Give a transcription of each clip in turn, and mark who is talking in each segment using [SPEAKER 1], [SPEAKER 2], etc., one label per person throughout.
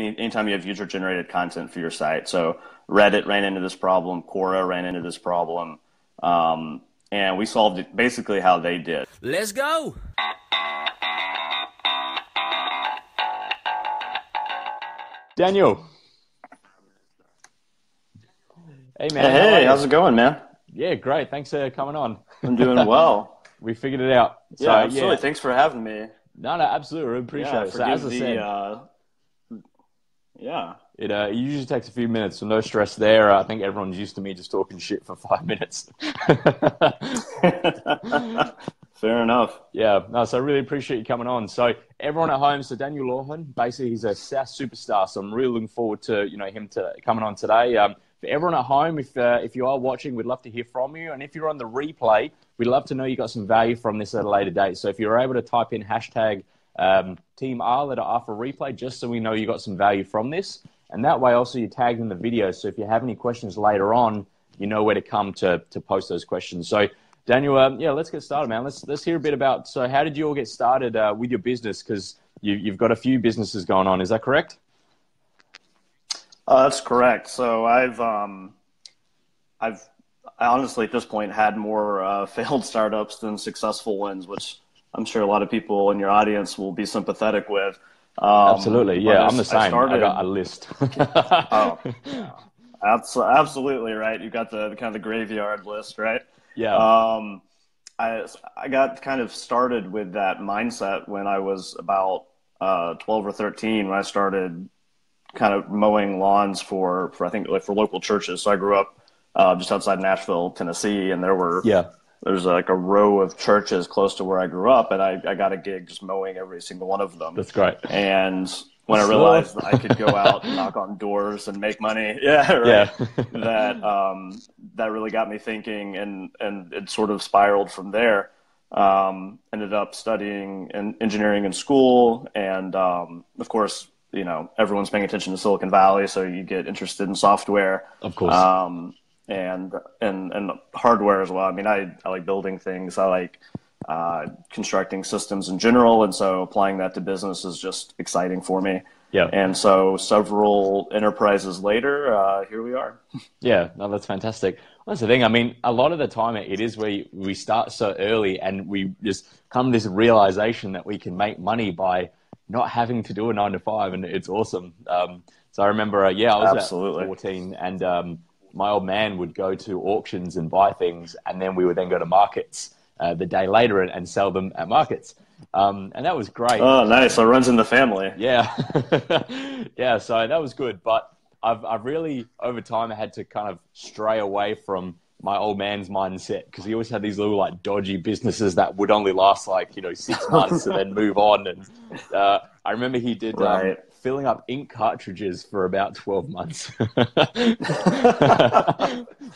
[SPEAKER 1] any, anytime you have user generated content for your site. So Reddit ran into this problem, Quora ran into this problem, um, and we solved it basically how they did.
[SPEAKER 2] Let's go.
[SPEAKER 3] Daniel. Hey man.
[SPEAKER 1] Hey, how how's it going, man?
[SPEAKER 3] Yeah, great. Thanks for coming on.
[SPEAKER 1] I'm doing well.
[SPEAKER 3] we figured it out.
[SPEAKER 1] So, yeah, absolutely. Yeah. Thanks for having me.
[SPEAKER 3] No, no, absolutely. Really appreciate yeah, it. So as I said, uh,
[SPEAKER 1] yeah.
[SPEAKER 3] It, uh, it usually takes a few minutes, so no stress there. I think everyone's used to me just talking shit for five minutes.
[SPEAKER 1] Fair enough.
[SPEAKER 3] Yeah, no, so I really appreciate you coming on. So everyone at home, so Daniel Lawhon, basically he's a SaaS superstar. So I'm really looking forward to you know him to coming on today. Um, for everyone at home, if uh, if you are watching, we'd love to hear from you. And if you're on the replay, we'd love to know you got some value from this at a later date. So if you're able to type in hashtag um, Team R letter R for replay, just so we know you got some value from this. And that way, also, you tagged in the video. So if you have any questions later on, you know where to come to, to post those questions. So, Daniel, um, yeah, let's get started, man. Let's, let's hear a bit about so, how did you all get started uh, with your business? Because you, you've got a few businesses going on. Is that correct?
[SPEAKER 1] Uh, that's correct. So, I've, um, I've I honestly at this point had more uh, failed startups than successful ones, which I'm sure a lot of people in your audience will be sympathetic with.
[SPEAKER 3] Um, Absolutely, yeah, I'm the same. I, started, I got a list.
[SPEAKER 1] oh, yeah. absolutely right. You got the, kind of the graveyard list, right?
[SPEAKER 3] Yeah.
[SPEAKER 1] Um, I I got kind of started with that mindset when I was about uh, 12 or 13 when I started kind of mowing lawns for for I think like for local churches. So I grew up uh, just outside Nashville, Tennessee, and there were
[SPEAKER 3] yeah
[SPEAKER 1] there's like a row of churches close to where I grew up, and I, I got a gig just mowing every single one of them.
[SPEAKER 3] That's great.
[SPEAKER 1] And when I realized that I could go out and knock on doors and make money, yeah, right,
[SPEAKER 3] yeah.
[SPEAKER 1] that um, that really got me thinking, and and it sort of spiraled from there. Um, ended up studying in engineering in school, and um, of course, you know everyone's paying attention to Silicon Valley, so you get interested in software.
[SPEAKER 3] Of course.
[SPEAKER 1] Um, and and and hardware as well. I mean, I, I like building things. I like uh, constructing systems in general, and so applying that to business is just exciting for me.
[SPEAKER 3] Yeah.
[SPEAKER 1] And so several enterprises later, uh, here we are.
[SPEAKER 3] Yeah, no, that's fantastic. That's the thing. I mean, a lot of the time it is where we start so early and we just come to this realization that we can make money by not having to do a nine to five, and it's awesome. Um, so I remember, uh, yeah, I was Absolutely. at 14 and um, my old man would go to auctions and buy things, and then we would then go to markets uh, the day later and, and, sell them at markets. Um, and that was great.
[SPEAKER 1] Oh, nice! So it runs in the family.
[SPEAKER 3] Yeah, yeah. So that was good, but I've I've really over time I had to kind of stray away from my old man's mindset because he always had these little like dodgy businesses that would only last like you know six months and then move on. And uh, I remember he did um, right. um, filling up ink cartridges for about 12 months.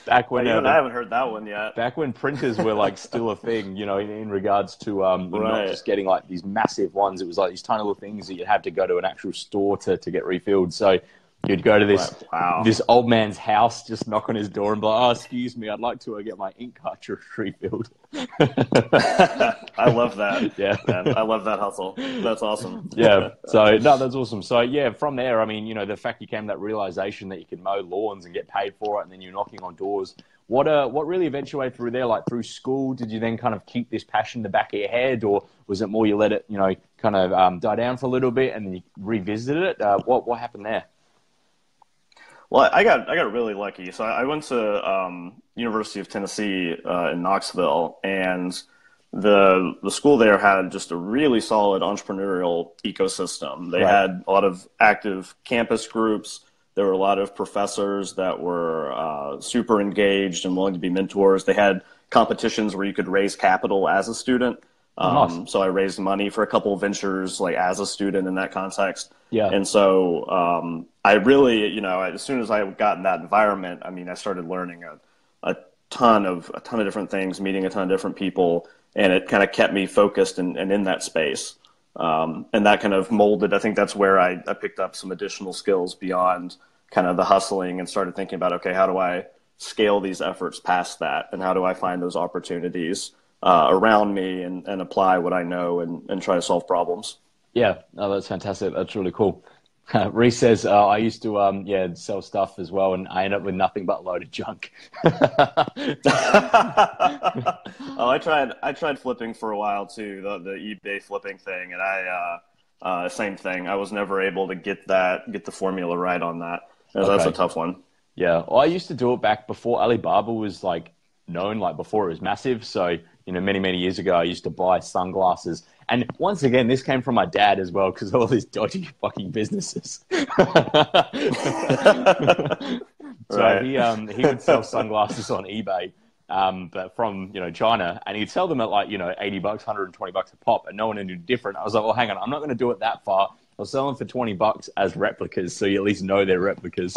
[SPEAKER 1] back when uh, I haven't heard that one yet.
[SPEAKER 3] Back when printers were like still a thing, you know, in, in regards to um, right. not just getting like these massive ones. It was like these tiny little things that you'd have to go to an actual store to, to get refilled. So You'd go to this wow. this old man's house, just knock on his door and be like, "Oh, excuse me, I'd like to uh, get my ink cartridge refilled."
[SPEAKER 1] I love that.
[SPEAKER 3] Yeah,
[SPEAKER 1] man. I love that hustle. That's awesome.
[SPEAKER 3] yeah. So no, that's awesome. So yeah, from there, I mean, you know, the fact you came to that realization that you can mow lawns and get paid for it, and then you're knocking on doors. What uh, what really eventuated through there? Like through school, did you then kind of keep this passion in the back of your head, or was it more you let it, you know, kind of um, die down for a little bit and then you revisited it? Uh, what what happened there?
[SPEAKER 1] Well, I got I got really lucky. So I went to um, University of Tennessee uh, in Knoxville, and the the school there had just a really solid entrepreneurial ecosystem. They right. had a lot of active campus groups. There were a lot of professors that were uh, super engaged and willing to be mentors. They had competitions where you could raise capital as a student. Um, awesome. So I raised money for a couple of ventures, like as a student in that context.
[SPEAKER 3] Yeah.
[SPEAKER 1] And so um, I really, you know, as soon as I got in that environment, I mean, I started learning a, a ton of a ton of different things, meeting a ton of different people, and it kind of kept me focused and, and in that space. Um, and that kind of molded. I think that's where I, I picked up some additional skills beyond kind of the hustling and started thinking about, okay, how do I scale these efforts past that, and how do I find those opportunities? Uh, around me and, and apply what I know and, and try to solve problems.
[SPEAKER 3] Yeah, no, that's fantastic. That's really cool. Uh, Reese says, uh, I used to um, yeah sell stuff as well, and I end up with nothing but loaded junk.
[SPEAKER 1] oh, I tried I tried flipping for a while too, the, the eBay flipping thing, and I uh, uh, same thing. I was never able to get that get the formula right on that. Okay. That's a tough one.
[SPEAKER 3] Yeah, well, I used to do it back before Alibaba was like known, like before it was massive. So you know, many many years ago, I used to buy sunglasses and once again, this came from my dad as well because all these dodgy fucking businesses. so right. he um, he would sell sunglasses on eBay, um, but from you know China, and he'd sell them at like you know eighty bucks, hundred and twenty bucks a pop, and no one knew different. I was like, well, hang on, I'm not going to do it that far. I'll sell them for twenty bucks as replicas, so you at least know they're replicas.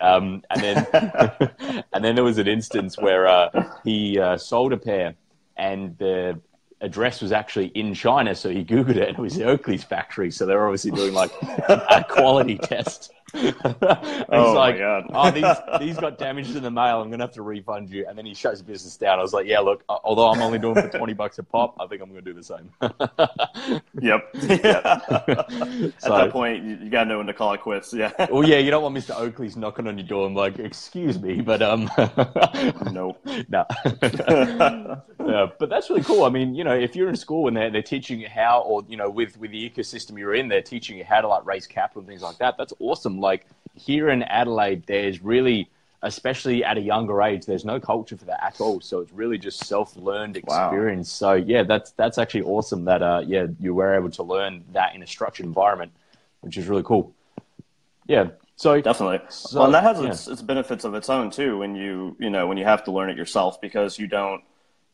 [SPEAKER 3] Um, and then and then there was an instance where uh, he uh, sold a pair, and the address was actually in China, so he Googled it and it was the Oakley's factory. So they're obviously doing like a quality test. Oh like, my god! oh, these these got damaged in the mail. I'm gonna have to refund you. And then he shuts his business down. I was like, yeah, look, uh, although I'm only doing for twenty bucks a pop, I think I'm gonna do the same.
[SPEAKER 1] yep. At that point, you, you, gotta know when to call it quits. Yeah.
[SPEAKER 3] well, yeah, you don't want Mr. Oakley's knocking on your door and like, excuse me, but um,
[SPEAKER 1] nope,
[SPEAKER 3] no. yeah, but that's really cool. I mean, you know, if you're in school and they're they're teaching you how, or you know, with with the ecosystem you're in, they're teaching you how to like raise capital and things like that. That's awesome like here in Adelaide, there's really, especially at a younger age, there's no culture for that at all. So it's really just self-learned experience. Wow. So yeah, that's that's actually awesome that uh, yeah you were able to learn that in a structured environment, which is really cool. Yeah. So
[SPEAKER 1] definitely, so, well, and that has yeah. its, its benefits of its own too. When you you know when you have to learn it yourself because you don't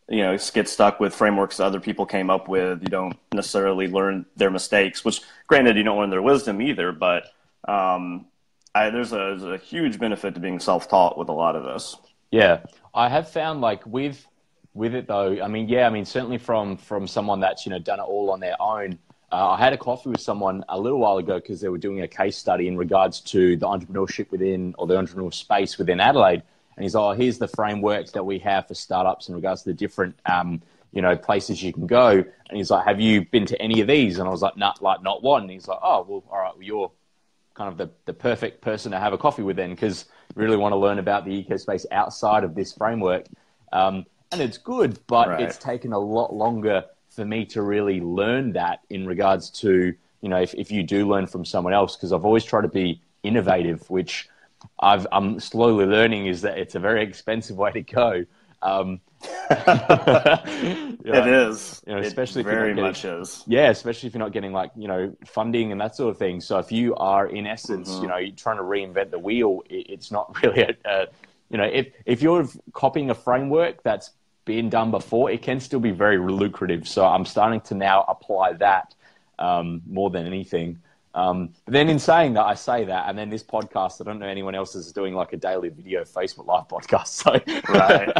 [SPEAKER 1] you know get stuck with frameworks that other people came up with. You don't necessarily learn their mistakes, which granted you don't learn their wisdom either, but um, I, there's, a, there's a huge benefit to being self-taught with a lot of this.
[SPEAKER 3] Yeah, I have found like with with it though. I mean, yeah, I mean certainly from from someone that's you know done it all on their own. Uh, I had a coffee with someone a little while ago because they were doing a case study in regards to the entrepreneurship within or the entrepreneurial space within Adelaide. And he's, oh, here's the framework that we have for startups in regards to the different, um, you know, places you can go. And he's like, have you been to any of these? And I was like, not, like not one. And he's like, oh, well, all right, well, you're kind of the, the perfect person to have a coffee with then because really want to learn about the eco space outside of this framework. Um, and it's good, but right. it's taken a lot longer for me to really learn that in regards to, you know, if, if you do learn from someone else, because I've always tried to be innovative, which I've, I'm slowly learning is that it's a very expensive way to go. Um,
[SPEAKER 1] it is.
[SPEAKER 3] You know, especially
[SPEAKER 1] it very
[SPEAKER 3] getting,
[SPEAKER 1] much is.
[SPEAKER 3] Yeah, especially if you're not getting like you know funding and that sort of thing. So if you are in essence, mm-hmm. you know, trying to reinvent the wheel, it, it's not really a, a, you know, if if you're copying a framework that's been done before, it can still be very lucrative. So I'm starting to now apply that um, more than anything. Um, but then in saying that, I say that, and then this podcast, I don't know anyone else is doing like a daily video Facebook Live podcast. So,
[SPEAKER 1] right.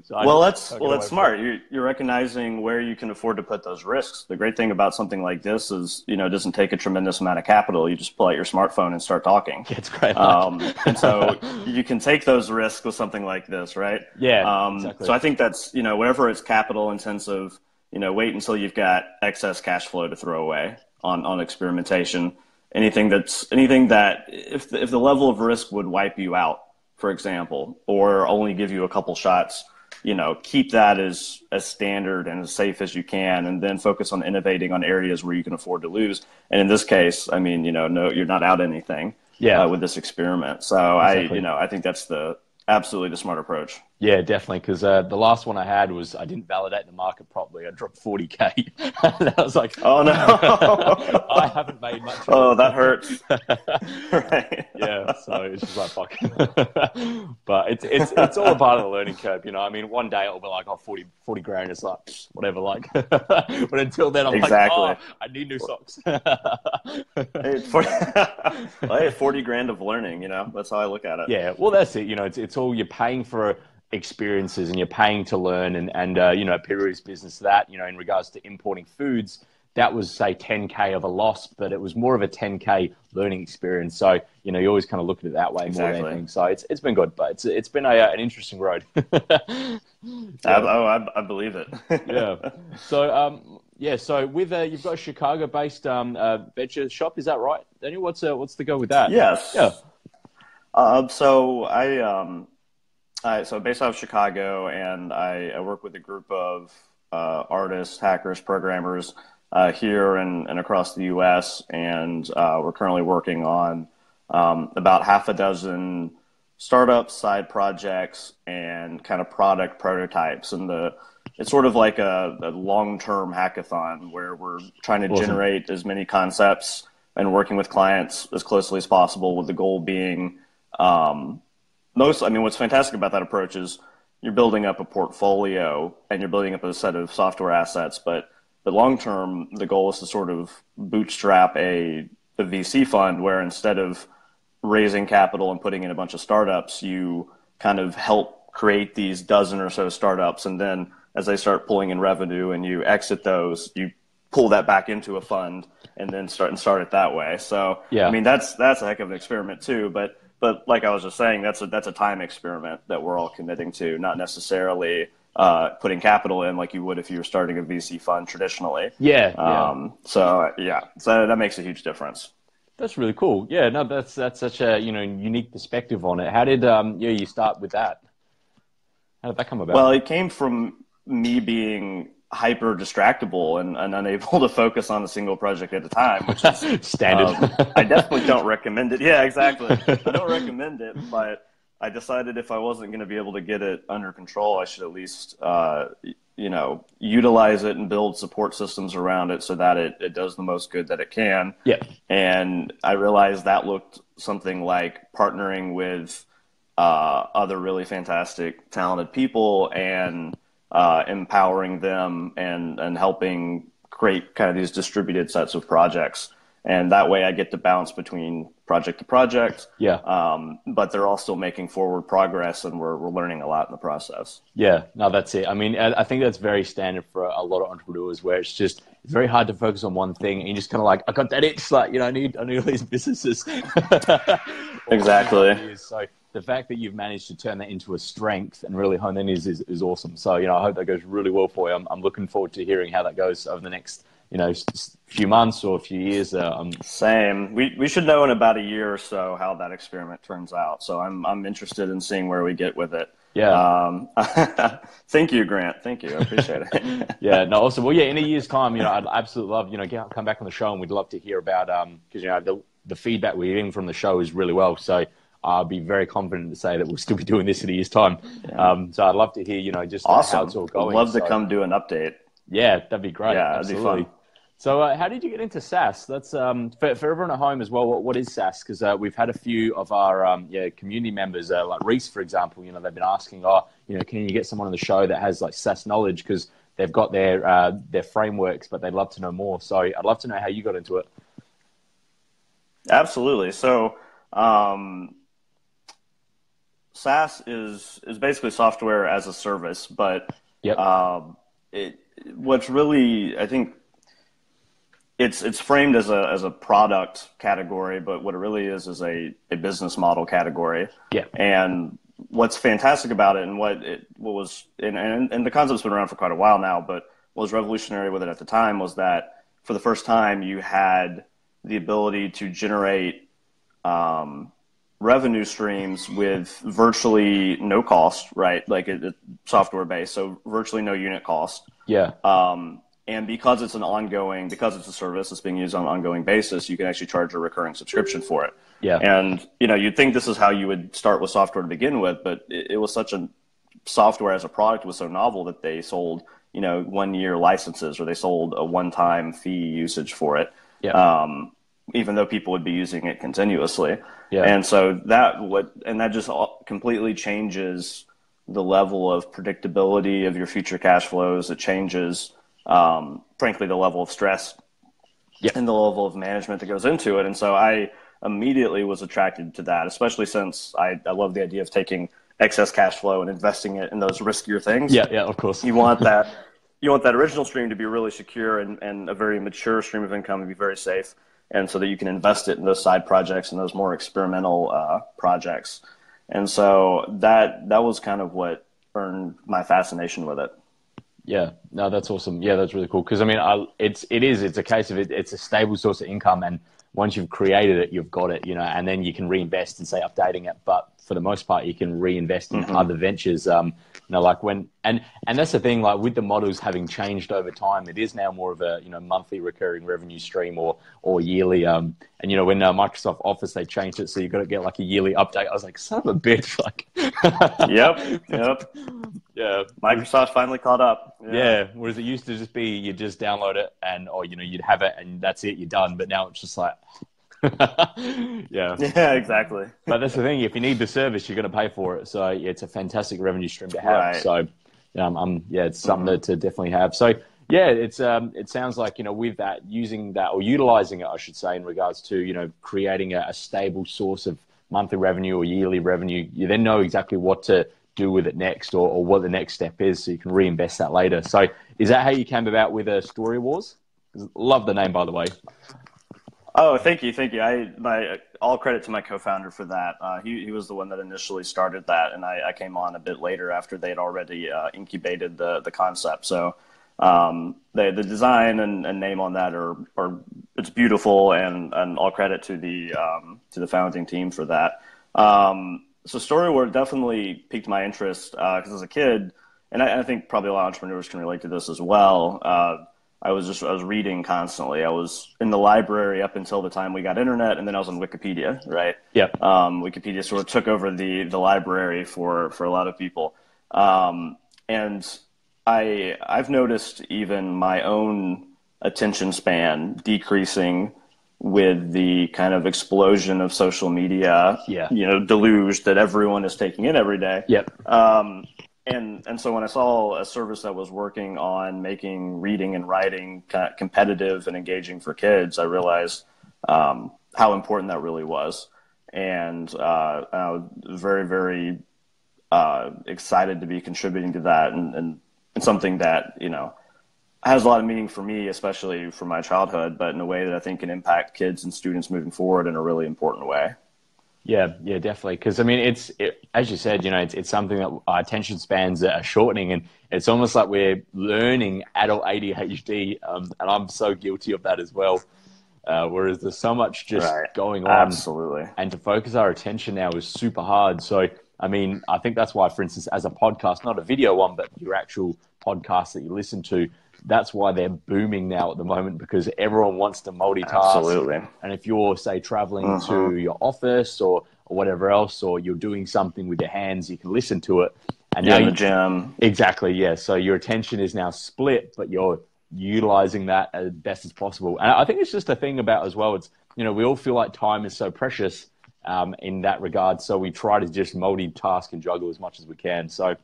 [SPEAKER 1] so well, that's well, that's smart. You're, you're recognizing where you can afford to put those risks. The great thing about something like this is, you know, it doesn't take a tremendous amount of capital. You just pull out your smartphone and start talking.
[SPEAKER 3] Yeah, it's great.
[SPEAKER 1] Um, and so you can take those risks with something like this, right?
[SPEAKER 3] Yeah.
[SPEAKER 1] Um, exactly. So I think that's you know, wherever it's capital intensive, you know, wait until you've got excess cash flow to throw away on on experimentation. Anything that's anything that if the, if the level of risk would wipe you out, for example, or only give you a couple shots, you know, keep that as as standard and as safe as you can, and then focus on innovating on areas where you can afford to lose. And in this case, I mean, you know, no, you're not out anything.
[SPEAKER 3] Yeah.
[SPEAKER 1] Uh, with this experiment, so exactly. I, you know, I think that's the absolutely the smart approach.
[SPEAKER 3] Yeah, definitely. Because uh, the last one I had was I didn't validate the market properly. I dropped 40k. and I was like,
[SPEAKER 1] oh no,
[SPEAKER 3] I haven't made much.
[SPEAKER 1] oh, that hurts.
[SPEAKER 3] right. Yeah. So it's just like fuck. but it's it's it's all a part of the learning curve, you know. I mean, one day it'll be like, oh, 40, 40 grand. It's like whatever, like. but until then, I'm exactly. like, oh, I need new socks.
[SPEAKER 1] hey, 40, well, hey, 40 grand of learning, you know. That's how I look at it.
[SPEAKER 3] Yeah. Well, that's it. You know, it's it's all you're paying for. A, experiences and you're paying to learn and, and uh, you know Piru's business that you know in regards to importing foods that was say 10k of a loss but it was more of a 10k learning experience so you know you always kind of look at it that way exactly. more than anything so it's, it's been good but it's, it's been a, uh, an interesting road
[SPEAKER 1] yeah. I, oh I, I, believe it
[SPEAKER 3] yeah so um, yeah, so with uh, you've got a Chicago-based um, uh, venture shop, is that right, Daniel? What's uh, what's the go with that?
[SPEAKER 1] Yes.
[SPEAKER 3] Yeah.
[SPEAKER 1] Uh, so I, um, I so based out of Chicago, and I, I work with a group of uh, artists, hackers, programmers uh, here and, and across the U.S. And uh, we're currently working on um, about half a dozen startups, side projects, and kind of product prototypes. And the it's sort of like a, a long-term hackathon where we're trying to awesome. generate as many concepts and working with clients as closely as possible, with the goal being um, most. I mean, what's fantastic about that approach is you're building up a portfolio and you're building up a set of software assets, but but long term, the goal is to sort of bootstrap a, a VC fund where instead of raising capital and putting in a bunch of startups, you kind of help create these dozen or so startups, and then as they start pulling in revenue and you exit those, you pull that back into a fund and then start and start it that way. So yeah. I mean that's that's a heck of an experiment too. But but like I was just saying, that's a that's a time experiment that we're all committing to, not necessarily uh, putting capital in like you would if you were starting a VC fund traditionally.
[SPEAKER 3] Yeah. Um,
[SPEAKER 1] yeah. So yeah, so that makes a huge difference.
[SPEAKER 3] That's really cool. Yeah, no, that's that's such a you know unique perspective on it. How did um yeah you start with that? How did that come about?
[SPEAKER 1] Well, it came from me being hyper distractible and, and, unable to focus on a single project at a time, which is
[SPEAKER 3] standard.
[SPEAKER 1] Um, I definitely don't recommend it. Yeah, exactly. I don't recommend it, but I decided if I wasn't going to be able to get it under control, I should at least, uh, you know, utilize it and build support systems around it so that it, it does the most good that it can.
[SPEAKER 3] Yeah.
[SPEAKER 1] And I realized that looked something like partnering with uh, other really fantastic, talented people and uh, empowering them and, and helping create kind of these distributed sets of projects. And that way I get to bounce between project to project.
[SPEAKER 3] Yeah.
[SPEAKER 1] Um, but they're all still making forward progress and we're, we're learning a lot in the process.
[SPEAKER 3] Yeah, no, that's it. I mean, I, I think that's very standard for a lot of entrepreneurs where it's just it's very hard to focus on one thing and you just kind of like, I got that itch, like, you know, I need, I need all these businesses.
[SPEAKER 1] exactly.
[SPEAKER 3] So the fact that you've managed to turn that into a strength and really hone in is, is, is awesome. So, you know, I hope that goes really well for you. I'm, I'm looking forward to hearing how that goes over the next, you know, few months or a few years. Uh, um,
[SPEAKER 1] Same. We, we should know in about a year or so how that experiment turns out. So I'm, I'm interested in seeing where we get with it.
[SPEAKER 3] Yeah.
[SPEAKER 1] Um, thank you, Grant. Thank you. I appreciate it.
[SPEAKER 3] yeah. No. Also, well, yeah. In a year's time, you know, I'd absolutely love, you know, get, come back on the show and we'd love to hear about, um, because you know the the feedback we're getting from the show is really well. So I'll be very confident to say that we'll still be doing this in a year's time. Yeah. Um, so I'd love to hear, you know, just
[SPEAKER 1] awesome.
[SPEAKER 3] how it's all going.
[SPEAKER 1] I'd love to
[SPEAKER 3] so,
[SPEAKER 1] come do an update.
[SPEAKER 3] Yeah, that'd be great.
[SPEAKER 1] Yeah,
[SPEAKER 3] Absolutely.
[SPEAKER 1] that'd be fun.
[SPEAKER 3] So, uh, how did you get into SaaS? That's um, for, for everyone at home as well. What, what is SaaS? Because uh, we've had a few of our um, yeah community members, uh, like Reese, for example. You know, they've been asking, oh, you know, can you get someone on the show that has like SaaS knowledge? Because they've got their uh, their frameworks, but they'd love to know more. So, I'd love to know how you got into it.
[SPEAKER 1] Absolutely. So, um, SaaS is is basically software as a service, but
[SPEAKER 3] yep.
[SPEAKER 1] um, it, what's really I think it's it's framed as a as a product category, but what it really is is a, a business model category.
[SPEAKER 3] Yeah.
[SPEAKER 1] And what's fantastic about it, and what it what was, and, and, and the concept's been around for quite a while now, but what was revolutionary with it at the time was that for the first time you had the ability to generate um, revenue streams with virtually no cost, right? Like it, it software based, so virtually no unit cost.
[SPEAKER 3] Yeah.
[SPEAKER 1] Um, and because it's an ongoing, because it's a service that's being used on an ongoing basis, you can actually charge a recurring subscription for it.
[SPEAKER 3] Yeah.
[SPEAKER 1] And you know, you'd think this is how you would start with software to begin with, but it, it was such a software as a product was so novel that they sold, you know, one year licenses or they sold a one time fee usage for it.
[SPEAKER 3] Yeah.
[SPEAKER 1] Um, even though people would be using it continuously.
[SPEAKER 3] Yeah.
[SPEAKER 1] And so that what and that just completely changes the level of predictability of your future cash flows. It changes, um, frankly, the level of stress
[SPEAKER 3] yeah.
[SPEAKER 1] and the level of management that goes into it. And so I immediately was attracted to that, especially since I, I love the idea of taking excess cash flow and investing it in those riskier things.
[SPEAKER 3] Yeah, yeah, of course.
[SPEAKER 1] You want that. you want that original stream to be really secure and, and a very mature stream of income to be very safe and so that you can invest it in those side projects and those more experimental uh, projects. And so that that was kind of what earned my fascination with it.
[SPEAKER 3] Yeah, no, that's awesome. Yeah, that's really cool. Because I mean, I, it's it is it's a case of it, it's a stable source of income, and once you've created it, you've got it, you know, and then you can reinvest and say updating it. But for the most part, you can reinvest in mm-hmm. other ventures. Um, you know, like when and and that's the thing. Like with the models having changed over time, it is now more of a you know monthly recurring revenue stream or or yearly. Um, and you know when uh, Microsoft Office they changed it, so you got to get like a yearly update. I was like, son of a bitch, like.
[SPEAKER 1] yep. Yep.
[SPEAKER 3] Yeah.
[SPEAKER 1] Microsoft finally caught up.
[SPEAKER 3] Yeah. yeah. Whereas it used to just be you just download it and or you know you'd have it and that's it, you're done. But now it's just like. yeah.
[SPEAKER 1] Yeah, exactly.
[SPEAKER 3] but that's the thing. If you need the service, you're going to pay for it. So yeah, it's a fantastic revenue stream to have. Right. So um, um, yeah, it's something mm-hmm. to, to, definitely have. So yeah, it's um, it sounds like you know with that using that or utilizing it, I should say, in regards to you know creating a, a stable source of monthly revenue or yearly revenue, you then know exactly what to do with it next or, or what the next step is so you can reinvest that later. So is that how you came about with a uh, Story Wars? Love the name, by the way.
[SPEAKER 1] Oh, thank you, thank you. I my all credit to my co-founder for that. Uh, he he was the one that initially started that, and I, I came on a bit later after they had already uh, incubated the the concept. So um, the the design and, and, name on that are are it's beautiful, and and all credit to the um, to the founding team for that. Um, so Story definitely piqued my interest because uh, as a kid, and I, I, think probably a lot of entrepreneurs can relate to this as well. I was just I was reading constantly. I was in the library up until the time we got internet, and then I was on Wikipedia. Right.
[SPEAKER 3] Yeah.
[SPEAKER 1] Um, Wikipedia sort of took over the the library for for a lot of people, um, and I I've noticed even my own attention span decreasing with the kind of explosion of social media,
[SPEAKER 3] yeah.
[SPEAKER 1] you know, deluge that everyone is taking in every day.
[SPEAKER 3] Yep.
[SPEAKER 1] Um, and and so when I saw a service that was working on making reading and writing competitive and engaging for kids, I realized um, how important that really was, and uh, I was very very uh, excited to be contributing to that, and, and and something that you know has a lot of meaning for me, especially from my childhood, but in a way that I think can impact kids and students moving forward in a really important way.
[SPEAKER 3] Yeah, yeah, definitely. Because I mean, it's it, as you said, you know, it's, it's something that our attention spans are shortening, and it's almost like we're learning adult ADHD, um, and I'm so guilty of that as well. Uh, whereas there's so much just right. going on,
[SPEAKER 1] absolutely,
[SPEAKER 3] and to focus our attention now is super hard. So, I mean, I think that's why, for instance, as a podcast, not a video one, but your actual podcast that you listen to, that's why they're booming now at the moment because everyone wants to multitask.
[SPEAKER 1] Absolutely.
[SPEAKER 3] And if you're, say, traveling uh-huh. to your office or, or whatever else, or you're doing something with your hands, you can listen to it.
[SPEAKER 1] And yeah, now in the gym.
[SPEAKER 3] Exactly, yeah. So your attention is now split, but you're utilizing that as best as possible. And I think it's just a thing about as well. It's, you know, we all feel like time is so precious um, in that regard. So we try to just multitask and juggle as much as we can. So,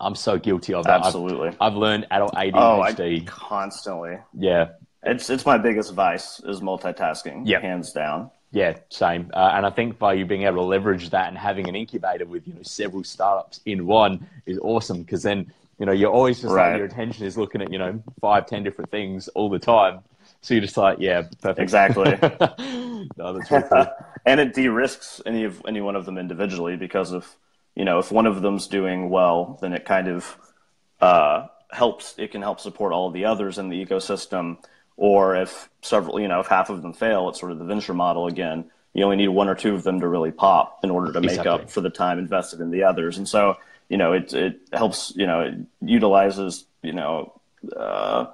[SPEAKER 3] I'm so guilty of that.
[SPEAKER 1] Absolutely.
[SPEAKER 3] I've, I've learned adult ADHD.
[SPEAKER 1] Oh, I, constantly.
[SPEAKER 3] Yeah.
[SPEAKER 1] It's it's my biggest vice is multitasking.
[SPEAKER 3] Yeah.
[SPEAKER 1] Hands down.
[SPEAKER 3] Yeah, same. Uh, and I think by you being able to leverage that and having an incubator with you know several startups in one is awesome because then you know you're always just right. like your attention is looking at you know five ten different things all the time. So you're just like, yeah, perfect.
[SPEAKER 1] Exactly. no, that's really cool. and it de-risks any of any one of them individually because of you know, if one of them's doing well, then it kind of uh, helps. It can help support all the others in the ecosystem. Or if several, you know, if half of them fail, it's sort of the venture model again. You only need one or two of them to really pop in order to make exactly. up for the time invested in the others. And so, you know, it it helps. You know, it utilizes. You know. Uh,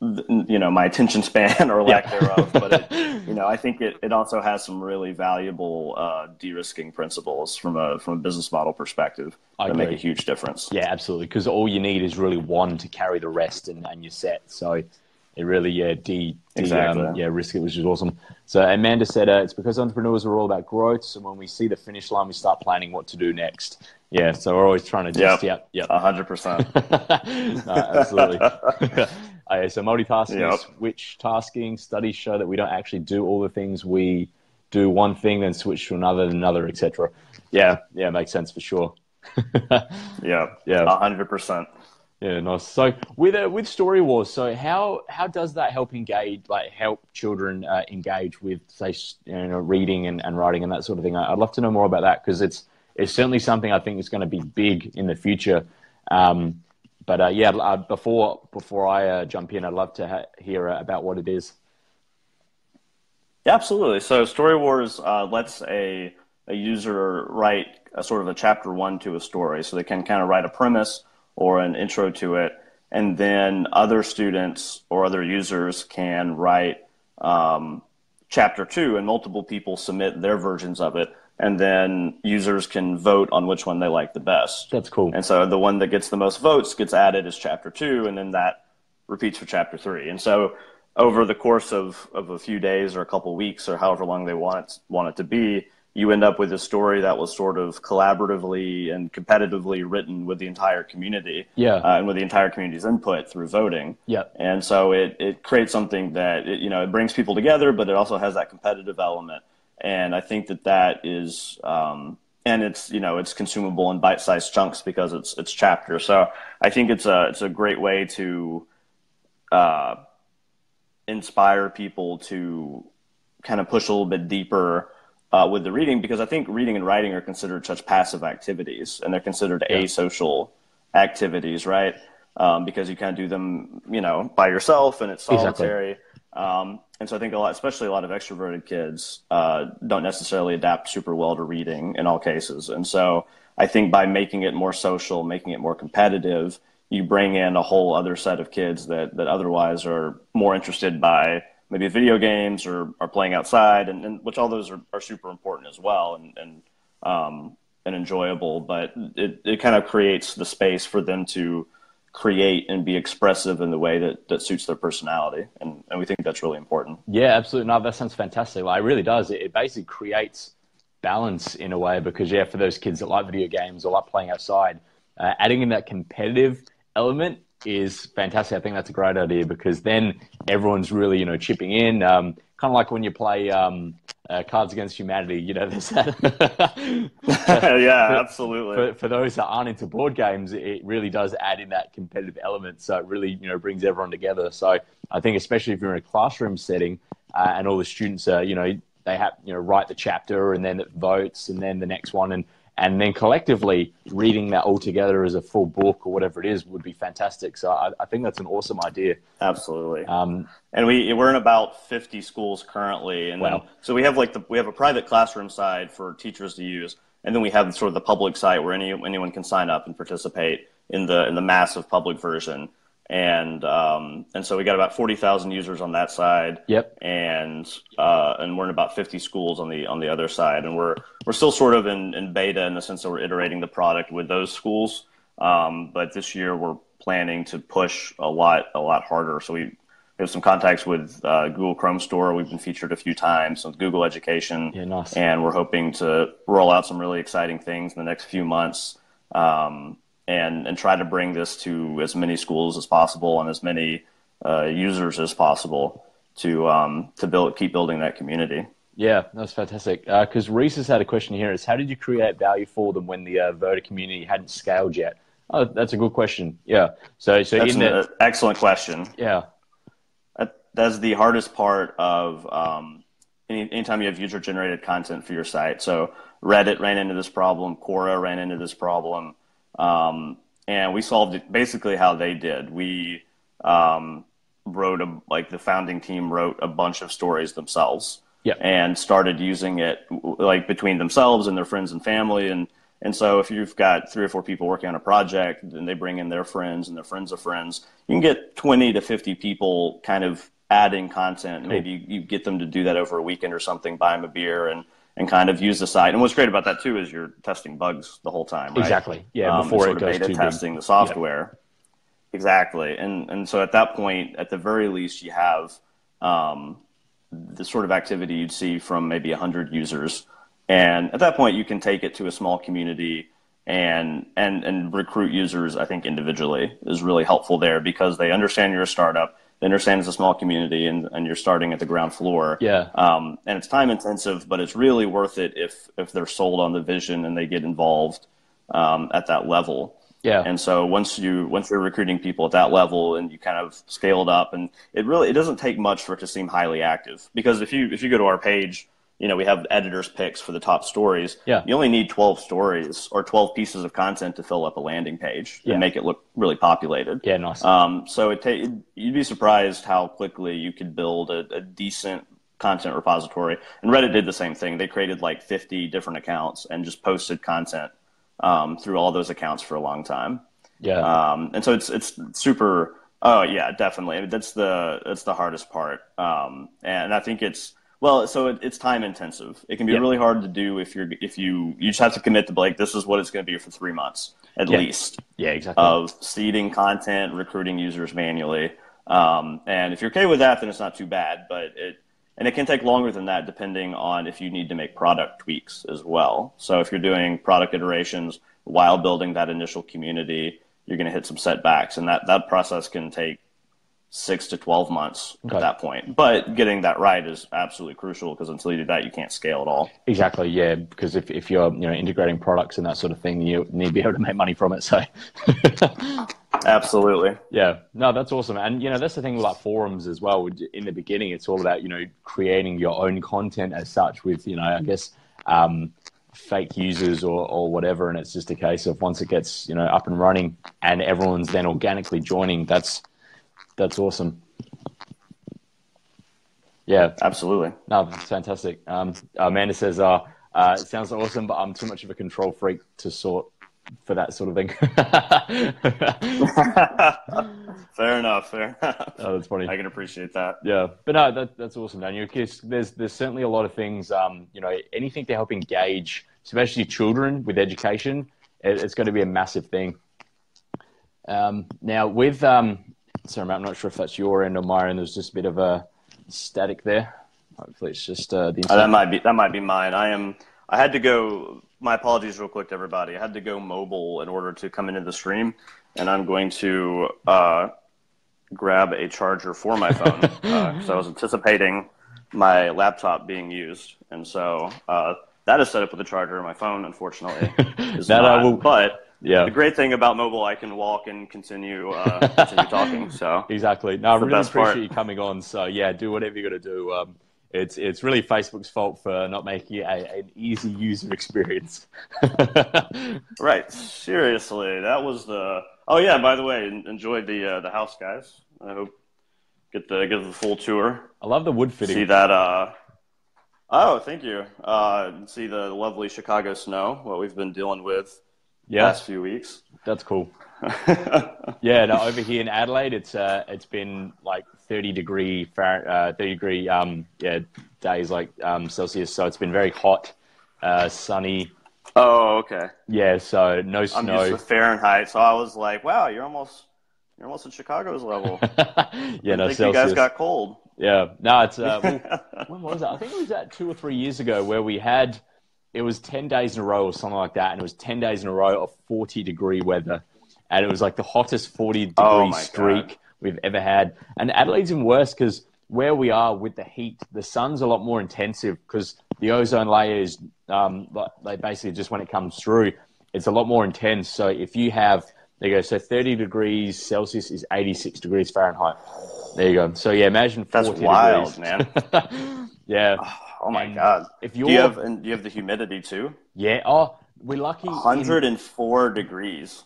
[SPEAKER 1] you know my attention span or lack yeah. thereof but it, you know i think it, it also has some really valuable uh, de-risking principles from a from a business model perspective I that agree. make a huge difference
[SPEAKER 3] yeah absolutely because all you need is really one to carry the rest and, and you're set so it really yeah de, de
[SPEAKER 1] exactly.
[SPEAKER 3] um, yeah risk it which is awesome so amanda said uh, it's because entrepreneurs are all about growth so when we see the finish line we start planning what to do next yeah so we're always trying to just yep
[SPEAKER 1] yep, yep. 100%
[SPEAKER 3] no, absolutely So multitasking, yep. switch tasking. Studies show that we don't actually do all the things. We do one thing, then switch to another, then another, etc. Yeah, yeah, makes sense for sure.
[SPEAKER 1] yeah, yeah, hundred percent.
[SPEAKER 3] Yeah, nice. So with uh, with Story Wars, so how how does that help engage, like help children uh, engage with say you know reading and, and writing and that sort of thing? I'd love to know more about that because it's it's certainly something I think is going to be big in the future. Um, but uh, yeah, uh, before before I uh, jump in, I'd love to ha- hear uh, about what it is.
[SPEAKER 1] Yeah, absolutely. So Story Wars uh, lets a a user write a sort of a chapter one to a story, so they can kind of write a premise or an intro to it, and then other students or other users can write um, chapter two, and multiple people submit their versions of it and then users can vote on which one they like the best.
[SPEAKER 3] That's cool.
[SPEAKER 1] And so the one that gets the most votes gets added as chapter two, and then that repeats for chapter three. And so over the course of, of a few days or a couple weeks or however long they want it, want it to be, you end up with a story that was sort of collaboratively and competitively written with the entire community.
[SPEAKER 3] Yeah.
[SPEAKER 1] Uh, and with the entire community's input through voting.
[SPEAKER 3] Yeah.
[SPEAKER 1] And so it, it creates something that, it, you know, it brings people together, but it also has that competitive element and I think that that is, um, and it's you know it's consumable in bite-sized chunks because it's it's chapter. So I think it's a it's a great way to uh, inspire people to kind of push a little bit deeper uh, with the reading because I think reading and writing are considered such passive activities and they're considered yeah. asocial activities, right? Um, because you kind of do them, you know, by yourself and it's solitary. Exactly. Um, and so I think a lot, especially a lot of extroverted kids, uh, don't necessarily adapt super well to reading in all cases. And so I think by making it more social, making it more competitive, you bring in a whole other set of kids that, that otherwise are more interested by maybe video games or are playing outside, and, and which all those are, are super important as well and, and, um, and enjoyable. But it, it kind of creates the space for them to create and be expressive in the way that, that suits their personality. And, and we think that's really important.
[SPEAKER 3] Yeah, absolutely. No, that sounds fantastic. Like, it really does. It, it basically creates balance in a way because, yeah, for those kids that like video games or like playing outside, uh, adding in that competitive element is fantastic. I think that's a great idea because then everyone's really, you know, chipping in. Um, kind of like when you play um, uh, Cards Against Humanity. You know, there's that.
[SPEAKER 1] yeah, for, absolutely.
[SPEAKER 3] For, for, those that aren't into board games, it really does add in that competitive element. So it really, you know, brings everyone together. So I think, especially if you're in a classroom setting uh, and all the students are, you know, they have, you know, write the chapter and then it votes and then the next one and and then collectively reading that all together as a full book or whatever it is would be fantastic. So I, I think that's an awesome idea.
[SPEAKER 1] Absolutely. Um, and we we're in about 50 schools currently, and wow. then, so we have like the we have a private classroom side for teachers to use, and then we have sort of the public site where any anyone can sign up and participate in the in the massive public version and um, and so we got about forty thousand users on that side.
[SPEAKER 3] Yep.
[SPEAKER 1] And uh, and we're in about fifty schools on the on the other side, and we're we're still sort of in, in beta in the sense that we're iterating the product with those schools. Um, but this year we're planning to push a lot a lot harder. So we. We have some contacts with uh, Google Chrome Store. We've been featured a few times with Google Education,
[SPEAKER 3] yeah, nice.
[SPEAKER 1] and we're hoping to roll out some really exciting things in the next few months. Um, and and try to bring this to as many schools as possible and as many uh, users as possible to um, to build keep building that community.
[SPEAKER 3] Yeah, that's fantastic. Because uh, Reese has had a question here: is how did you create value for them when the uh, voter community hadn't scaled yet? Oh, that's a good question. Yeah. So, so
[SPEAKER 1] that's an the, excellent question.
[SPEAKER 3] Yeah.
[SPEAKER 1] That, that's the hardest part of um, any, anytime you have user generated content for your site. So Reddit ran into this problem. Quora ran into this problem. Um, and we solved it basically how they did. We um, wrote a, like the founding team wrote a bunch of stories themselves
[SPEAKER 3] yep.
[SPEAKER 1] and started using it like between themselves and their friends and family. And, and so if you've got three or four people working on a project and they bring in their friends and their friends of friends, you can get 20 to 50 people kind of adding content. Cool. Maybe you get them to do that over a weekend or something, buy them a beer and and kind of use the site. And what's great about that too is you're testing bugs the whole time, right?
[SPEAKER 3] Exactly. Yeah. Um, before it goes beta
[SPEAKER 1] testing
[SPEAKER 3] big.
[SPEAKER 1] the software. Exactly. And and so at that point, at the very least, you have um, the sort of activity you'd see from maybe hundred users, and at that point, you can take it to a small community and and and recruit users. I think individually is really helpful there because they understand you're a startup they understand it's a small community and, and you're starting at the ground floor.
[SPEAKER 3] Yeah.
[SPEAKER 1] Um, and it's time intensive, but it's really worth it if if they're sold on the vision and they get involved um, at that level.
[SPEAKER 3] Yeah.
[SPEAKER 1] And so once you once you're recruiting people at that level and you kind of scaled up and it really it doesn't take much for it to seem highly active because if you if you go to our page you know, we have editors picks for the top stories.
[SPEAKER 3] Yeah.
[SPEAKER 1] You only need 12 stories or 12 pieces of content to fill up a landing page
[SPEAKER 3] Yeah.
[SPEAKER 1] and make it look really populated.
[SPEAKER 3] Yeah, nice.
[SPEAKER 1] Um, so it ta- you'd be surprised how quickly you could build a, a decent content repository. And Reddit did the same thing. They created like 50 different accounts and just posted content um, through all those accounts for a long time.
[SPEAKER 3] yeah.
[SPEAKER 1] Um, and so it's it's super. Oh yeah, definitely. I mean, that's the that's the hardest part. Um, and I think it's well, so it, it's time intensive. It can be
[SPEAKER 3] Yeah.
[SPEAKER 1] really hard to do if you're if you you just have to commit to like this is what it's going to be for three months at
[SPEAKER 3] Yeah.
[SPEAKER 1] least
[SPEAKER 3] yeah, exactly.
[SPEAKER 1] of seeding content, recruiting users manually. Um, and if you're okay with that, then it's not too bad. But it and it can take longer than that depending on if you need to make product tweaks as well. So if you're doing product iterations while building that initial community, you're going to hit some setbacks, and that that process can take six to 12 months
[SPEAKER 3] Okay.
[SPEAKER 1] at that point. But getting that right is absolutely crucial because until you do that, you can't scale at all.
[SPEAKER 3] Exactly, yeah. Because if, if you're you know integrating products and that sort of thing, you need to be able to make money from it. So,
[SPEAKER 1] Absolutely.
[SPEAKER 3] yeah, no, that's awesome. And you know that's the thing with like forums as well. In the beginning, it's all about you know creating your own content as such with you know I guess um, fake users or or whatever. And it's just a case of once it gets you know up and running and everyone's then organically joining. That's that's awesome. Yeah,
[SPEAKER 1] Absolutely.
[SPEAKER 3] No, that's fantastic. Um, Amanda says, uh, uh, it sounds awesome, but I'm too much of a control freak to sort for that sort of thing.
[SPEAKER 1] fair enough. Fair enough.
[SPEAKER 3] oh, that's funny.
[SPEAKER 1] I can appreciate that.
[SPEAKER 3] Yeah, but no, that, that's awesome, Daniel. Because there's there's certainly a lot of things. Um, you know, anything to help engage, especially children with education, it, it's going to be a massive thing. Um, now with um, sorry, Matt, I'm not sure if that's your end or my end. There's just a bit of a static there. Hopefully, it's just uh, the.
[SPEAKER 1] Uh, that might be that might be mine. I am. I had to go. My apologies, real quick to everybody. I had to go mobile in order to come into the stream, and I'm going to uh, grab a charger for my phone because I was anticipating my laptop being used, and so uh, that is set up with a charger. My phone, unfortunately, is
[SPEAKER 3] That I
[SPEAKER 1] not.
[SPEAKER 3] will-
[SPEAKER 1] But
[SPEAKER 3] yeah.
[SPEAKER 1] the great thing about mobile, I can walk and continue uh, continue talking. So
[SPEAKER 3] Exactly. No, I really appreciate
[SPEAKER 1] part.
[SPEAKER 3] you coming on. So yeah, do whatever you got to do. Um, it's it's really Facebook's fault for not making it a, an easy user experience.
[SPEAKER 1] Right. Seriously, that was the. Oh yeah. By the way, en- enjoyed the uh, the house, guys. I hope get the get the full tour.
[SPEAKER 3] I love the wood fitting.
[SPEAKER 1] See that. Uh, oh, thank you. Uh, see the lovely Chicago snow. What we've been dealing with
[SPEAKER 3] Yeah,
[SPEAKER 1] last few weeks.
[SPEAKER 3] that's cool. Yeah, no, over here in Adelaide, it's uh, it's been like thirty degree uh, thirty degree um, yeah days like um, Celsius. So it's been very hot, uh, sunny.
[SPEAKER 1] oh, okay.
[SPEAKER 3] Yeah, so no
[SPEAKER 1] I'm
[SPEAKER 3] snow.
[SPEAKER 1] used to Fahrenheit, so I was like, wow, you're almost you're almost at Chicago's level.
[SPEAKER 3] yeah, no
[SPEAKER 1] I think
[SPEAKER 3] Celsius.
[SPEAKER 1] you guys got cold.
[SPEAKER 3] Yeah, no, it's uh, well, when was it? I think it was that two or three years ago where we had it was ten days in a row or something like that, and it was ten days in a row of forty degree weather, and it was like the hottest forty degree
[SPEAKER 1] Oh
[SPEAKER 3] streak
[SPEAKER 1] God.
[SPEAKER 3] we've ever had. And Adelaide's even worse because where we are with the heat, the sun's a lot more intensive because the ozone layer is um, like basically just when it comes through, it's a lot more intense. So if you have there you go, so thirty degrees Celsius is eighty six degrees Fahrenheit. There you go. So yeah, imagine 40 That's
[SPEAKER 1] wild,
[SPEAKER 3] degrees.
[SPEAKER 1] man.
[SPEAKER 3] yeah,
[SPEAKER 1] Oh my
[SPEAKER 3] And
[SPEAKER 1] god.
[SPEAKER 3] if
[SPEAKER 1] you have and do you have the humidity too?
[SPEAKER 3] yeah, oh, we're lucky. in-
[SPEAKER 1] 104 degrees.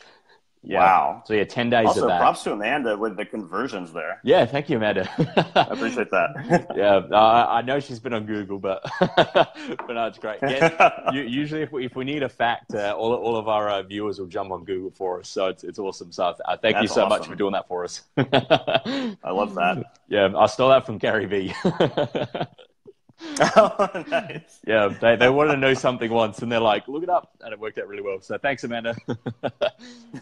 [SPEAKER 3] yeah.
[SPEAKER 1] Wow.
[SPEAKER 3] So yeah, ten days
[SPEAKER 1] Also,
[SPEAKER 3] of that.
[SPEAKER 1] props to Amanda with the conversions there.
[SPEAKER 3] Yeah, thank you, Amanda.
[SPEAKER 1] I appreciate that.
[SPEAKER 3] yeah, uh, I know she's been on Google, but but no, it's great. Yeah, u- usually, if we, if we need a fact, uh, all, all of our uh, viewers will jump on Google for us. So it's, it's awesome. So uh, thank you
[SPEAKER 1] That's
[SPEAKER 3] so much for doing that for us.
[SPEAKER 1] I love that.
[SPEAKER 3] yeah, I stole that from Gary Vee.
[SPEAKER 1] Oh, nice.
[SPEAKER 3] yeah, they, they wanted to know something once, and they're like, look it up, and it worked out really well. So thanks, Amanda.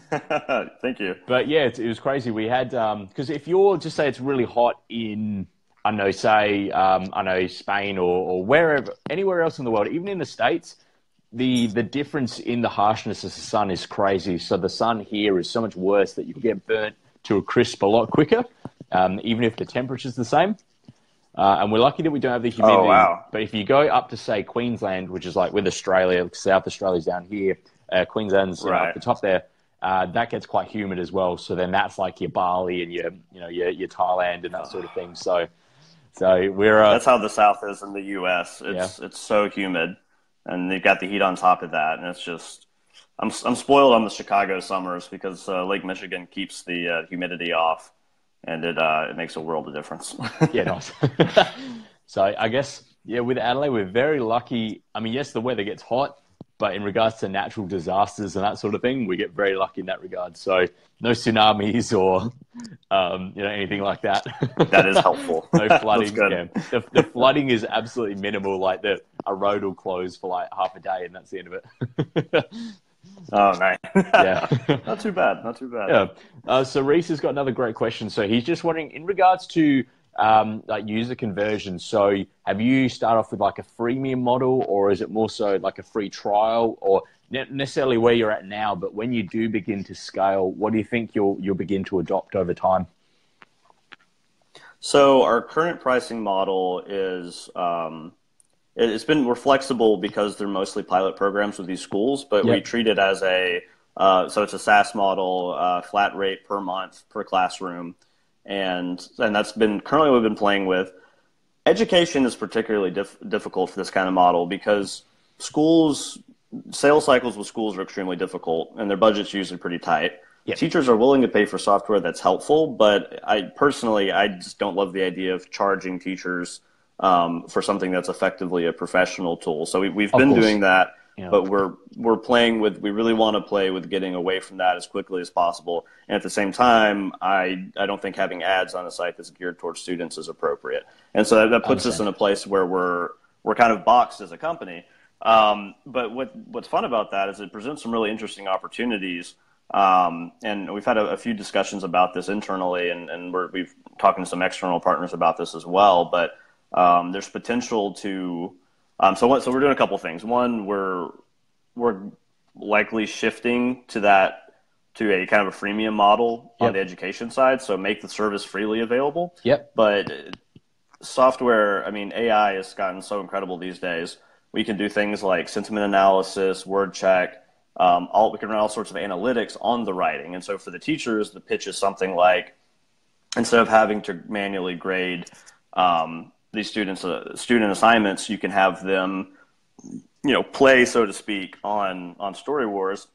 [SPEAKER 1] Thank you.
[SPEAKER 3] But yeah, it, it was crazy. We had because if you're just say it's really hot in I know say um, I know Spain or, or wherever anywhere else in the world, even in the states, the the difference in the harshness of the sun is crazy. So the sun here is so much worse that you can get burnt to a crisp a lot quicker, um, even if the temperature's the same. Uh, and we're lucky that we don't have the humidity.
[SPEAKER 1] Oh, wow.
[SPEAKER 3] But if you go up to say Queensland, which is like with Australia, South Australia's down here, uh, Queensland's you know, up the top there, uh, that gets quite humid as well. So then that's like your Bali and your you know your your Thailand and that sort of thing. So So we're uh,
[SPEAKER 1] that's how the South is in the U.S. It's yeah. it's so humid, and they've got the heat on top of that, and it's just I'm I'm spoiled on the Chicago summers because uh, Lake Michigan keeps the uh, humidity off, and it uh, it makes a world of difference.
[SPEAKER 3] yeah, nice. so I guess yeah, with Adelaide, we're very lucky. I mean, yes, the weather gets hot, but in regards to natural disasters and that sort of thing, we get very lucky in that regard. So no tsunamis or um, you know anything like that.
[SPEAKER 1] That is helpful.
[SPEAKER 3] no flooding. yeah. The, the, flooding is absolutely minimal. Like the a road will close for like half a day, and that's the end of it.
[SPEAKER 1] Oh, nice. yeah. not too bad. Not too bad.
[SPEAKER 3] Yeah. Uh, so Reese has got another great question. So he's just wondering, in regards to um, like user conversion. So have you start off with like a freemium model, or is it more so like a free trial, or not necessarily where you're at now, but when you do begin to scale, what do you think you'll you'll begin to adopt over time?
[SPEAKER 1] So our current pricing model is um, it's been we're flexible because they're mostly pilot programs with these schools, but yep. we treat it as a uh, so it's a SaaS model, uh, flat rate per month per classroom, and and that's been currently what we've been playing with. Education is particularly dif- difficult for this kind of model because schools sales cycles with schools are extremely difficult, and their budgets usually pretty tight. Yep. Teachers are willing to pay for software that's helpful, but I personally I just don't love the idea of charging teachers um, for something that's effectively a professional tool. So we, have been doing that, yeah. but we're we're playing with. We really want to play with getting away from that as quickly as possible. And at the same time, I I don't think having ads on a site that's geared towards students is appropriate. And so that, that puts us in a place where we're we're kind of boxed as a company. Um, but what what's fun about that is it presents some really interesting opportunities. Um, and we've had a, a, few discussions about this internally, and, and we're we've talking to some external partners about this as well. But um, there's potential to um, so what, so we're doing a couple things. One, we're we're likely shifting to that to a kind of a freemium model yep. on the education side. So make the service freely available.
[SPEAKER 3] Yep.
[SPEAKER 1] But software, I mean, AI has gotten so incredible these days. We can do things like sentiment analysis, word check. Um, all we can run all sorts of analytics on the writing. And so for the teachers, the pitch is something like instead of having to manually grade um, these students uh, student assignments, you can have them, you know, play so to speak on on Story Wars,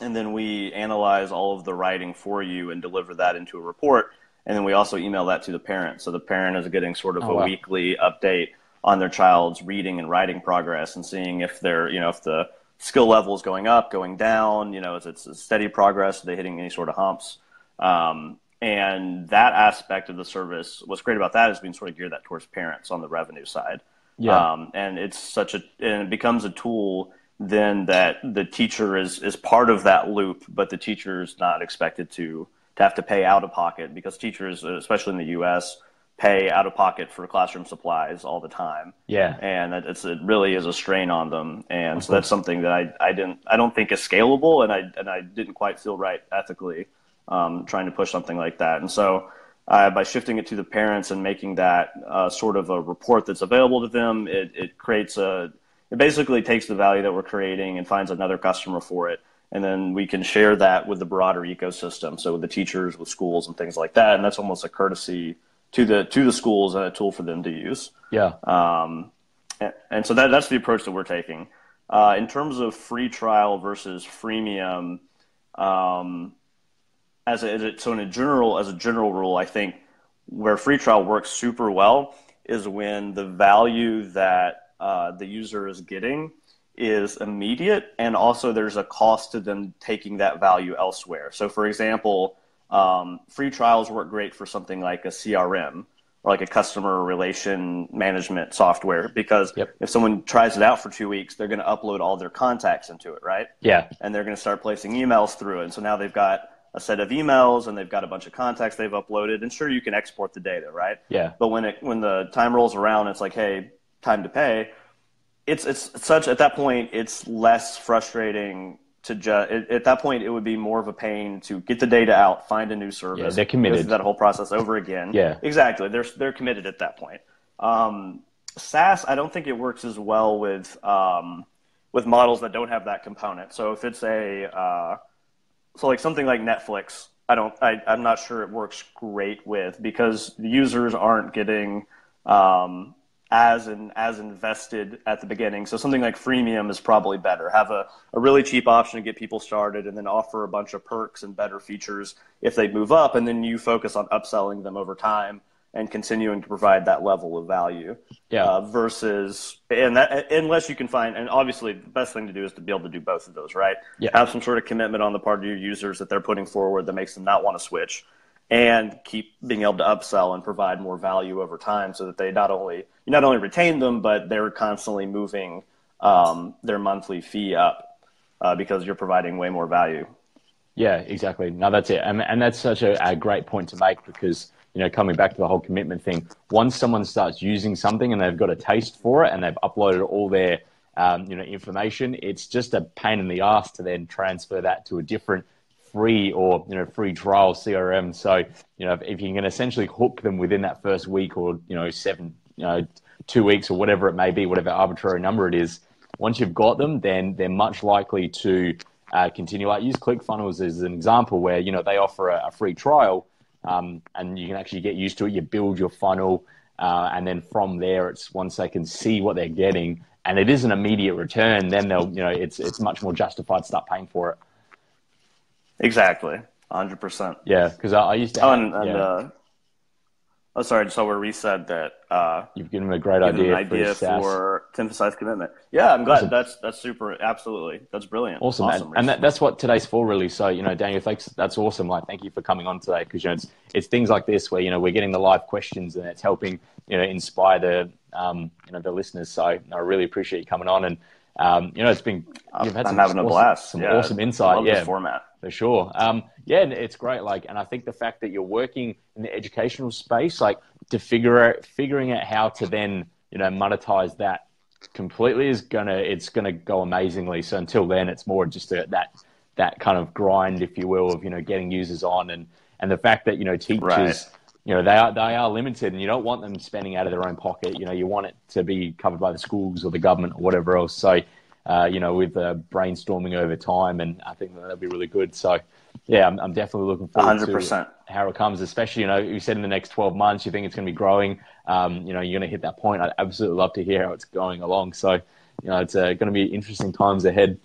[SPEAKER 1] and then we analyze all of the writing for you and deliver that into a report, and then we also email that to the parent. So the parent is getting sort of oh, a wow. weekly update on their child's reading and writing progress and seeing if they're you know if the skill level is going up, going down, you know, is it steady progress? Are they hitting any sort of humps? Um, and that aspect of the service, what's great about that is being sort of geared that towards parents on the revenue side. Yeah. Um, and it's such a, and it becomes a tool then that the teacher is, is part of that loop, but the teacher is not expected to, to have to pay out of pocket because teachers, especially in the U.S., pay out of pocket for classroom supplies all the time.
[SPEAKER 3] Yeah.
[SPEAKER 1] And it's, it really is a strain on them. And so that's something that I, I didn't, I don't think is scalable and I, and I didn't quite feel right ethically um, trying to push something like that. And so uh, by shifting it to the parents and making that uh, sort of a report that's available to them, it, it creates a, it basically takes the value that we're creating and finds another customer for it. And then we can share that with the broader ecosystem. So with the teachers, with schools and things like that. And that's almost a courtesy to the, to the schools and a tool for them to use.
[SPEAKER 3] Yeah.
[SPEAKER 1] Um, and, and, so that, that's the approach that we're taking. Uh, in terms of free trial versus freemium, um, as a, so in a general as a general rule, I think where free trial works super well is when the value that uh, the user is getting is immediate, and also there's a cost to them taking that value elsewhere. So, for example, um, free trials work great for something like a CRM or like a customer relation management software because yep. if someone tries it out for two weeks, they're going to upload all their contacts into it, right?
[SPEAKER 3] Yeah.
[SPEAKER 1] And they're going to start placing emails through it. And so now they've got a set of emails and they've got a bunch of contacts they've uploaded. And sure you can export the data right?
[SPEAKER 3] Yeah.
[SPEAKER 1] But when it when the time rolls around it's like hey time to pay. It's it's such at that point it's less frustrating to just at that point it would be more of a pain to get the data out find a new service yeah,
[SPEAKER 3] they're committed.
[SPEAKER 1] that whole process over again.
[SPEAKER 3] Yeah.
[SPEAKER 1] Exactly. They're they're committed at that point. Um, SaaS I don't think it works as well with um, with models that don't have that component. So if it's a uh, so like something like Netflix, I don't, I, I'm not sure it works great with because the users aren't getting um, as and as invested at the beginning. So something like freemium is probably better. Have a, a really cheap option to get people started, and then offer a bunch of perks and better features if they move up, and then you focus on upselling them over time and continuing to provide that level of value.
[SPEAKER 3] Yeah.
[SPEAKER 1] Uh, versus, and that unless you can find, and obviously the best thing to do is to be able to do both of those, right?
[SPEAKER 3] Yeah.
[SPEAKER 1] Have some sort of commitment on the part of your users that they're putting forward that makes them not want to switch, and keep being able to upsell and provide more value over time, so that they not only you not only retain them, but they're constantly moving um, their monthly fee up uh, because you're providing way more value.
[SPEAKER 3] Yeah, exactly. No, that's it, and, and that's such a, a great point to make because you know, coming back to the whole commitment thing, once someone starts using something and they've got a taste for it and they've uploaded all their, um, you know, information, it's just a pain in the ass to then transfer that to a different free or, you know, free trial CRM. So, you know, if, if you can essentially hook them within that first week or, you know, seven, you know, two weeks or whatever it may be, whatever arbitrary number it is, once you've got them, then they're much likely to uh, continue. Like use ClickFunnels as an example where, you know, they offer a, a free trial um, and you can actually get used to it. You build your funnel, uh, and then from there, it's once they can see what they're getting, and it is an immediate return, then they'll, you know, it's it's much more justified to start paying for it.
[SPEAKER 1] Exactly, hundred percent.
[SPEAKER 3] Yeah, because I, I, used to.
[SPEAKER 1] Oh, and, and
[SPEAKER 3] yeah.
[SPEAKER 1] uh, oh, sorry. So where we said that uh,
[SPEAKER 3] You've given a great idea,
[SPEAKER 1] an idea
[SPEAKER 3] for,
[SPEAKER 1] for to emphasize commitment. Yeah, I'm glad.
[SPEAKER 3] Awesome.
[SPEAKER 1] That's that's super. Absolutely, that's brilliant.
[SPEAKER 3] Awesome,
[SPEAKER 1] awesome
[SPEAKER 3] man. and that, that's what today's for, really. So, you know, Daniel, thanks. That's awesome. Like, thank you for coming on today because you know it's, it's things like this where you know we're getting the live questions and it's helping you know inspire the um, you know the listeners. So, I really appreciate you coming on and um, you know it's been you've had
[SPEAKER 1] I'm
[SPEAKER 3] some
[SPEAKER 1] having a
[SPEAKER 3] awesome,
[SPEAKER 1] blast.
[SPEAKER 3] some
[SPEAKER 1] Yeah.
[SPEAKER 3] awesome insight.
[SPEAKER 1] Love
[SPEAKER 3] yeah,
[SPEAKER 1] this format.
[SPEAKER 3] for sure. Um, yeah, it's great. Like, and I think the fact that you're working in the educational space, like, to figure out figuring out how to then you know monetize that completely is gonna it's gonna go amazingly. So until then, it's more just a, that that kind of grind, if you will, of you know getting users on and and the fact that you know teachers.
[SPEAKER 1] Right.
[SPEAKER 3] You know they are they are limited, and you don't want them spending out of their own pocket. You know you want it to be covered by the schools or the government or whatever else. So uh, you know, with uh, brainstorming over time, and I think that'll be really good. So, yeah, I'm, I'm definitely looking forward
[SPEAKER 1] 100%.
[SPEAKER 3] to how it comes. Especially, you know, you said in the next 12 months, you think it's going to be growing. Um, you know, you're going to hit that point. I'd absolutely love to hear how it's going along. So, you know, it's uh, going to be interesting times ahead.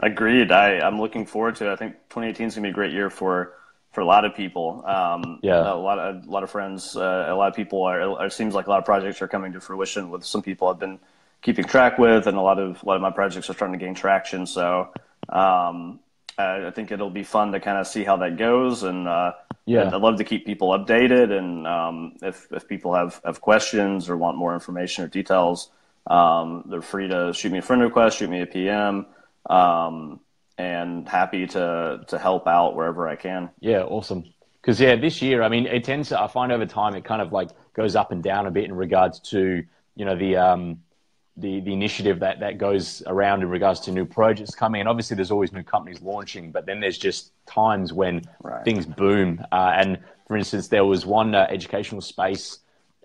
[SPEAKER 1] Agreed. I, I'm looking forward to it. I think 2018 is going to be a great year for for a lot of people. Um,
[SPEAKER 3] Yeah.
[SPEAKER 1] A lot of a lot of friends. Uh, a lot of people are. It seems like a lot of projects are coming to fruition. With some people I've been keeping track with, and a lot of a lot of my projects are starting to gain traction. So um, I, think it'll be fun to kind of see how that goes. And uh,
[SPEAKER 3] Yeah.
[SPEAKER 1] I'd, I'd love to keep people updated. And um, if if people have have questions or want more information or details, um, they're free to shoot me a friend request, shoot me a PM. Um, and happy to to help out wherever I can.
[SPEAKER 3] Yeah, awesome. Because yeah, this year, I mean, it tends to. I find over time it kind of like goes up and down a bit in regards to you know the um, the the initiative that that goes around in regards to new projects coming. And obviously, there's always new companies launching, but then there's just times when
[SPEAKER 1] Right.
[SPEAKER 3] things boom. Uh, and for instance, there was one uh, educational space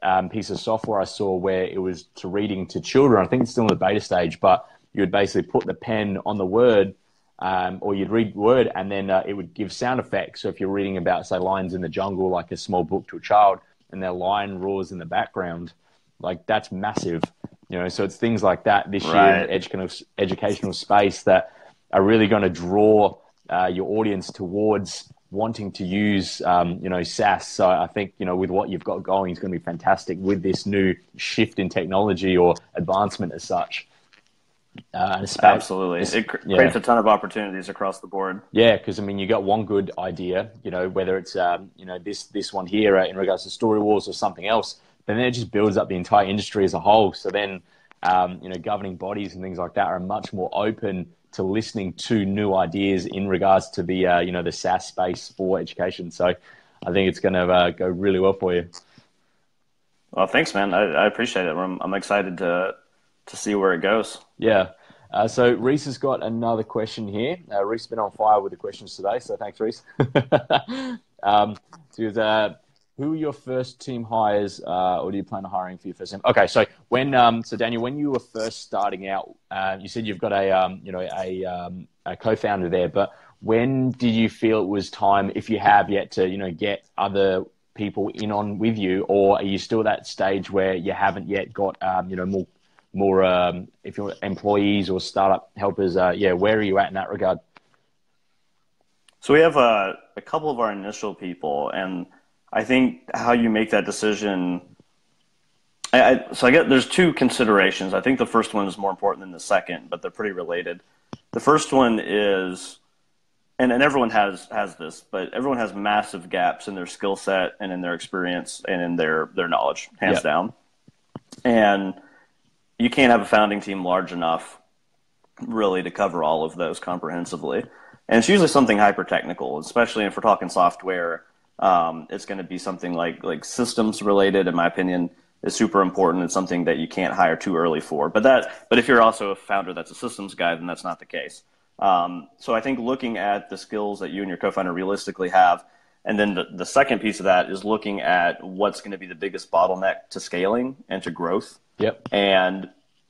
[SPEAKER 3] um, piece of software I saw where it was to reading to children. I think it's still in the beta stage, but you would basically put the pen on the word, um, or you'd read word, and then uh, it would give sound effects. So if you're reading about, say, lions in the jungle, like a small book to a child, and their lion roars in the background, like that's massive. You know, so it's things like that this year in the educational educational space that are really going to draw uh, your audience towards wanting to use, um, you know, SaaS. So I think, you know, with what you've got going, it's going to be fantastic with this new shift in technology or advancement as such. Uh,
[SPEAKER 1] Absolutely, it cr-
[SPEAKER 3] yeah.
[SPEAKER 1] creates a ton of opportunities across the board.
[SPEAKER 3] Yeah, because I mean, you got one good idea, you know, whether it's um, you know this this one here uh, in regards to story wars or something else, then it just builds up the entire industry as a whole. So then, um, you know, governing bodies and things like that are much more open to listening to new ideas in regards to the uh, you know the SaaS space for education. So I think it's going to uh, go really well for you.
[SPEAKER 1] Well, thanks, man. I, I appreciate it. I'm, I'm excited to to see where it goes.
[SPEAKER 3] Yeah. Uh, so Reese has got another question here. Uh, Reese has been on fire with the questions today, so thanks, Reese. um, so he was, who are your first team hires, uh, or do you plan on hiring for your first team? Okay, so when, um, so Daniel, when you were first starting out, uh, you said you've got a, um, you know, a, um, a co-founder there, but when did you feel it was time, if you have yet, to you know get other people in on with you, or are you still at that stage where you haven't yet got um, you know more more um, if you're employees or startup helpers? Uh, yeah, where are you at in that regard?
[SPEAKER 1] So we have uh, a couple of our initial people, and I think how you make that decision. I, I, so I get there's two considerations. I think the first one is more important than the second, but they're pretty related. The first one is, and, and everyone has has this, but everyone has massive gaps in their skill set and in their experience and in their their knowledge, hands yep. down. And you can't have a founding team large enough, really, to cover all of those comprehensively. And it's usually something hyper technical, especially if we're talking software. Um, it's going to be something like like systems related, in my opinion is super important. It's something that you can't hire too early for. But that, but if you're also a founder that's a systems guy, then that's not the case. Um, so I think looking at the skills that you and your co-founder realistically have, and then the, the second piece of that is looking at what's going to be the biggest bottleneck to scaling and to growth.
[SPEAKER 3] Yep.
[SPEAKER 1] And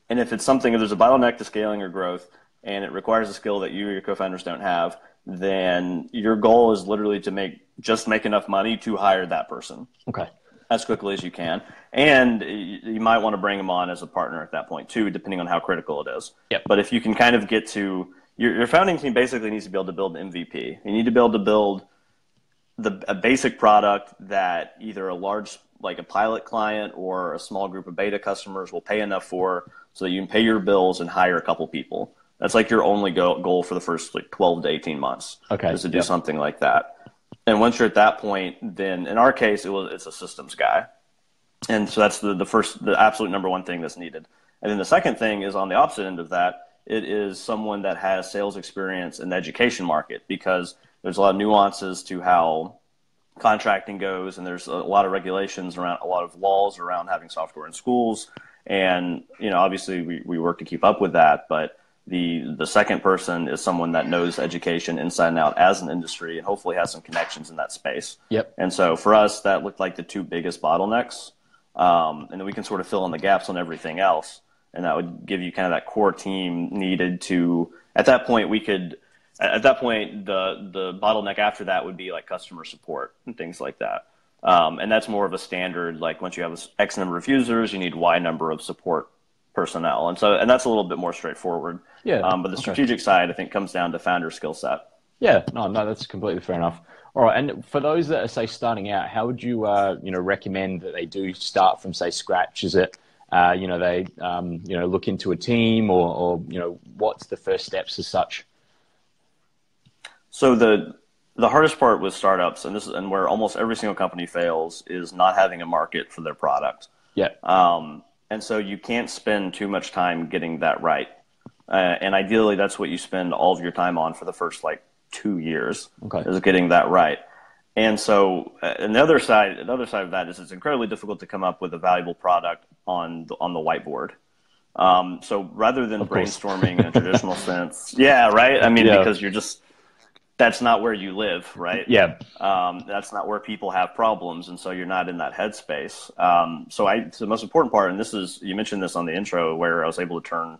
[SPEAKER 1] and if it's something, if there's a bottleneck to scaling or growth, and it requires a skill that you or your co-founders don't have, then your goal is literally to make just make enough money to hire that person.
[SPEAKER 3] Okay
[SPEAKER 1] as quickly as you can. And you might want to bring them on as a partner at that point too, depending on how critical it is.
[SPEAKER 3] Yep.
[SPEAKER 1] But if you can kind of get to your, your founding team, basically needs to be able to build an MVP. You need to be able to build the a basic product that either a large like a pilot client or a small group of beta customers will pay enough for, so that you can pay your bills and hire a couple people. That's like your only go- goal for the first like 12 to 18 months.
[SPEAKER 3] Okay.
[SPEAKER 1] Is to do yep. something like that and once you're at that point, then in our case, it was it's a systems guy, and so that's the the first the absolute number one thing that's needed. And then the second thing is on the opposite end of that, it is someone that has sales experience in the education market because there's a lot of nuances to how contracting goes, and there's a lot of regulations around a lot of laws around having software in schools. And you know, obviously, we, we work to keep up with that, but the the second person is someone that knows education inside and out as an industry and hopefully has some connections in that space.
[SPEAKER 3] Yep.
[SPEAKER 1] And so for us, that looked like the two biggest bottlenecks, um, and then we can sort of fill in the gaps on everything else, and that would give you kind of that core team needed to. At that point, we could. At that point, the the bottleneck after that would be like customer support and things like that. Um, and that's more of a standard. Like once you have X number of users, you need Y number of support personnel, and so and that's a little bit more straightforward.
[SPEAKER 3] Yeah.
[SPEAKER 1] Um, but the strategic okay. side, I think, comes down to founder skill set.
[SPEAKER 3] Yeah. No, no, that's completely fair enough. All right, and for those that are say starting out, how would you uh, you know recommend that they do start from say scratch? Is it uh, you know they um, you know look into a team or, or you know what's the first steps as such?
[SPEAKER 1] So the the hardest part with startups, and this is and where almost every single company fails, is not having a market for their product.
[SPEAKER 3] Yeah.
[SPEAKER 1] Um, and so you can't spend too much time getting that right. Uh, and ideally, that's what you spend all of your time on for the first like two years
[SPEAKER 3] okay.
[SPEAKER 1] is getting that right. And so, uh, another side, another side of that is it's incredibly difficult to come up with a valuable product on the, on the whiteboard. Um, so rather than brainstorming in a traditional sense, yeah, right. I mean, yeah. because you're just that's not where you live, right?
[SPEAKER 3] Yeah.
[SPEAKER 1] Um, that's not where people have problems, and so you're not in that headspace. Um, so I, so the most important part, and this is you mentioned this on the intro, where I was able to turn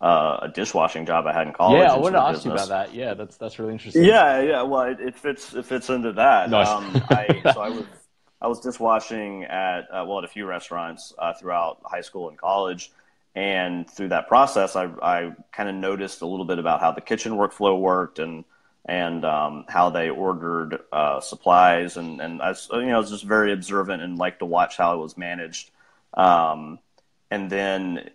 [SPEAKER 1] uh, a dishwashing job I had in college.
[SPEAKER 3] Yeah, I wanted to ask business. you about that. Yeah, that's that's really interesting.
[SPEAKER 1] Yeah, yeah. Well, it, it fits it fits into that. Nice. Um, I, so I was I was dishwashing at uh, well at a few restaurants uh, throughout high school and college. And through that process, I, I kind of noticed a little bit about how the kitchen workflow worked and and um, how they ordered uh, supplies, and and I you know I was just very observant and liked to watch how it was managed, um, and then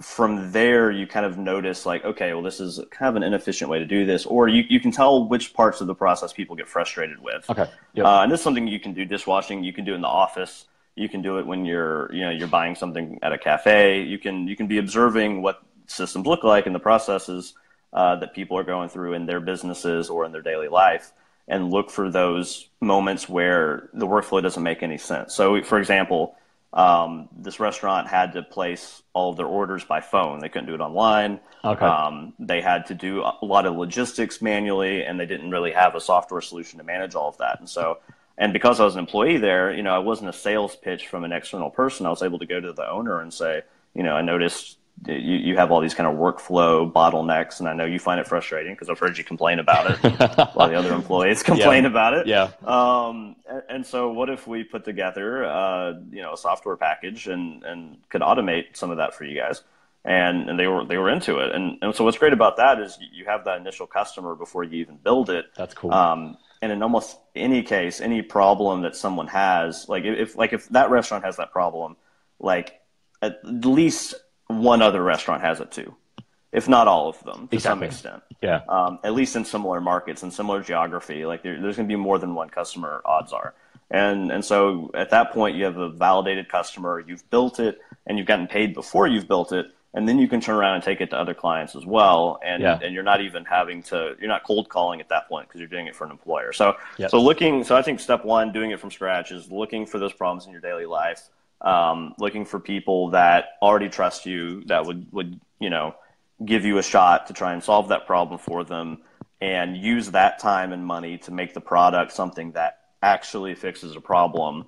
[SPEAKER 1] from there you kind of notice like okay well this is kind of an inefficient way to do this. Or you, you can tell which parts of the process people get frustrated with.
[SPEAKER 3] Okay.
[SPEAKER 1] Yep. uh, and this is something you can do dishwashing. You can do in the office. You can do it when you're you know you're buying something at a cafe. You can you can be observing what systems look like and the processes uh, that people are going through in their businesses or in their daily life and look for those moments where the workflow doesn't make any sense. So, for example, um, this restaurant had to place all of their orders by phone. They couldn't do it online.
[SPEAKER 3] Okay. Um,
[SPEAKER 1] they had to do a lot of logistics manually, and they didn't really have a software solution to manage all of that. And so, and because I was an employee there, you know, I wasn't a sales pitch from an external person. I was able to go to the owner and say, you know, I noticed you, you have all these kind of workflow bottlenecks, and I know you find it frustrating because I've heard you complain about it. a lot of the other employees complain
[SPEAKER 3] Yeah.
[SPEAKER 1] about it.
[SPEAKER 3] Yeah.
[SPEAKER 1] Um, and, and so, what if we put together, uh, you know, a software package and and could automate some of that for you guys? And and they were they were into it. And and so, what's great about that is you have that initial customer before you even build it.
[SPEAKER 3] That's cool.
[SPEAKER 1] Um, and in almost any case, any problem that someone has, like if like if that restaurant has that problem, like at least one other restaurant has it too, if not all of them to some extent.
[SPEAKER 3] yeah.
[SPEAKER 1] Um, at least in similar markets and similar geography, like there, there's going to be more than one customer. Odds are, and and so at that point you have a validated customer. You've built it, and you've gotten paid before you've built it, and then you can turn around and take it to other clients as well. And
[SPEAKER 3] Yeah.
[SPEAKER 1] and you're not even having to you're not cold calling at that point because you're doing it for an employer. So
[SPEAKER 3] Yep.
[SPEAKER 1] so looking so I think step one, doing it from scratch, is looking for those problems in your daily life. Um, looking for people that already trust you that would would you know give you a shot to try and solve that problem for them and use that time and money to make the product something that actually fixes a problem.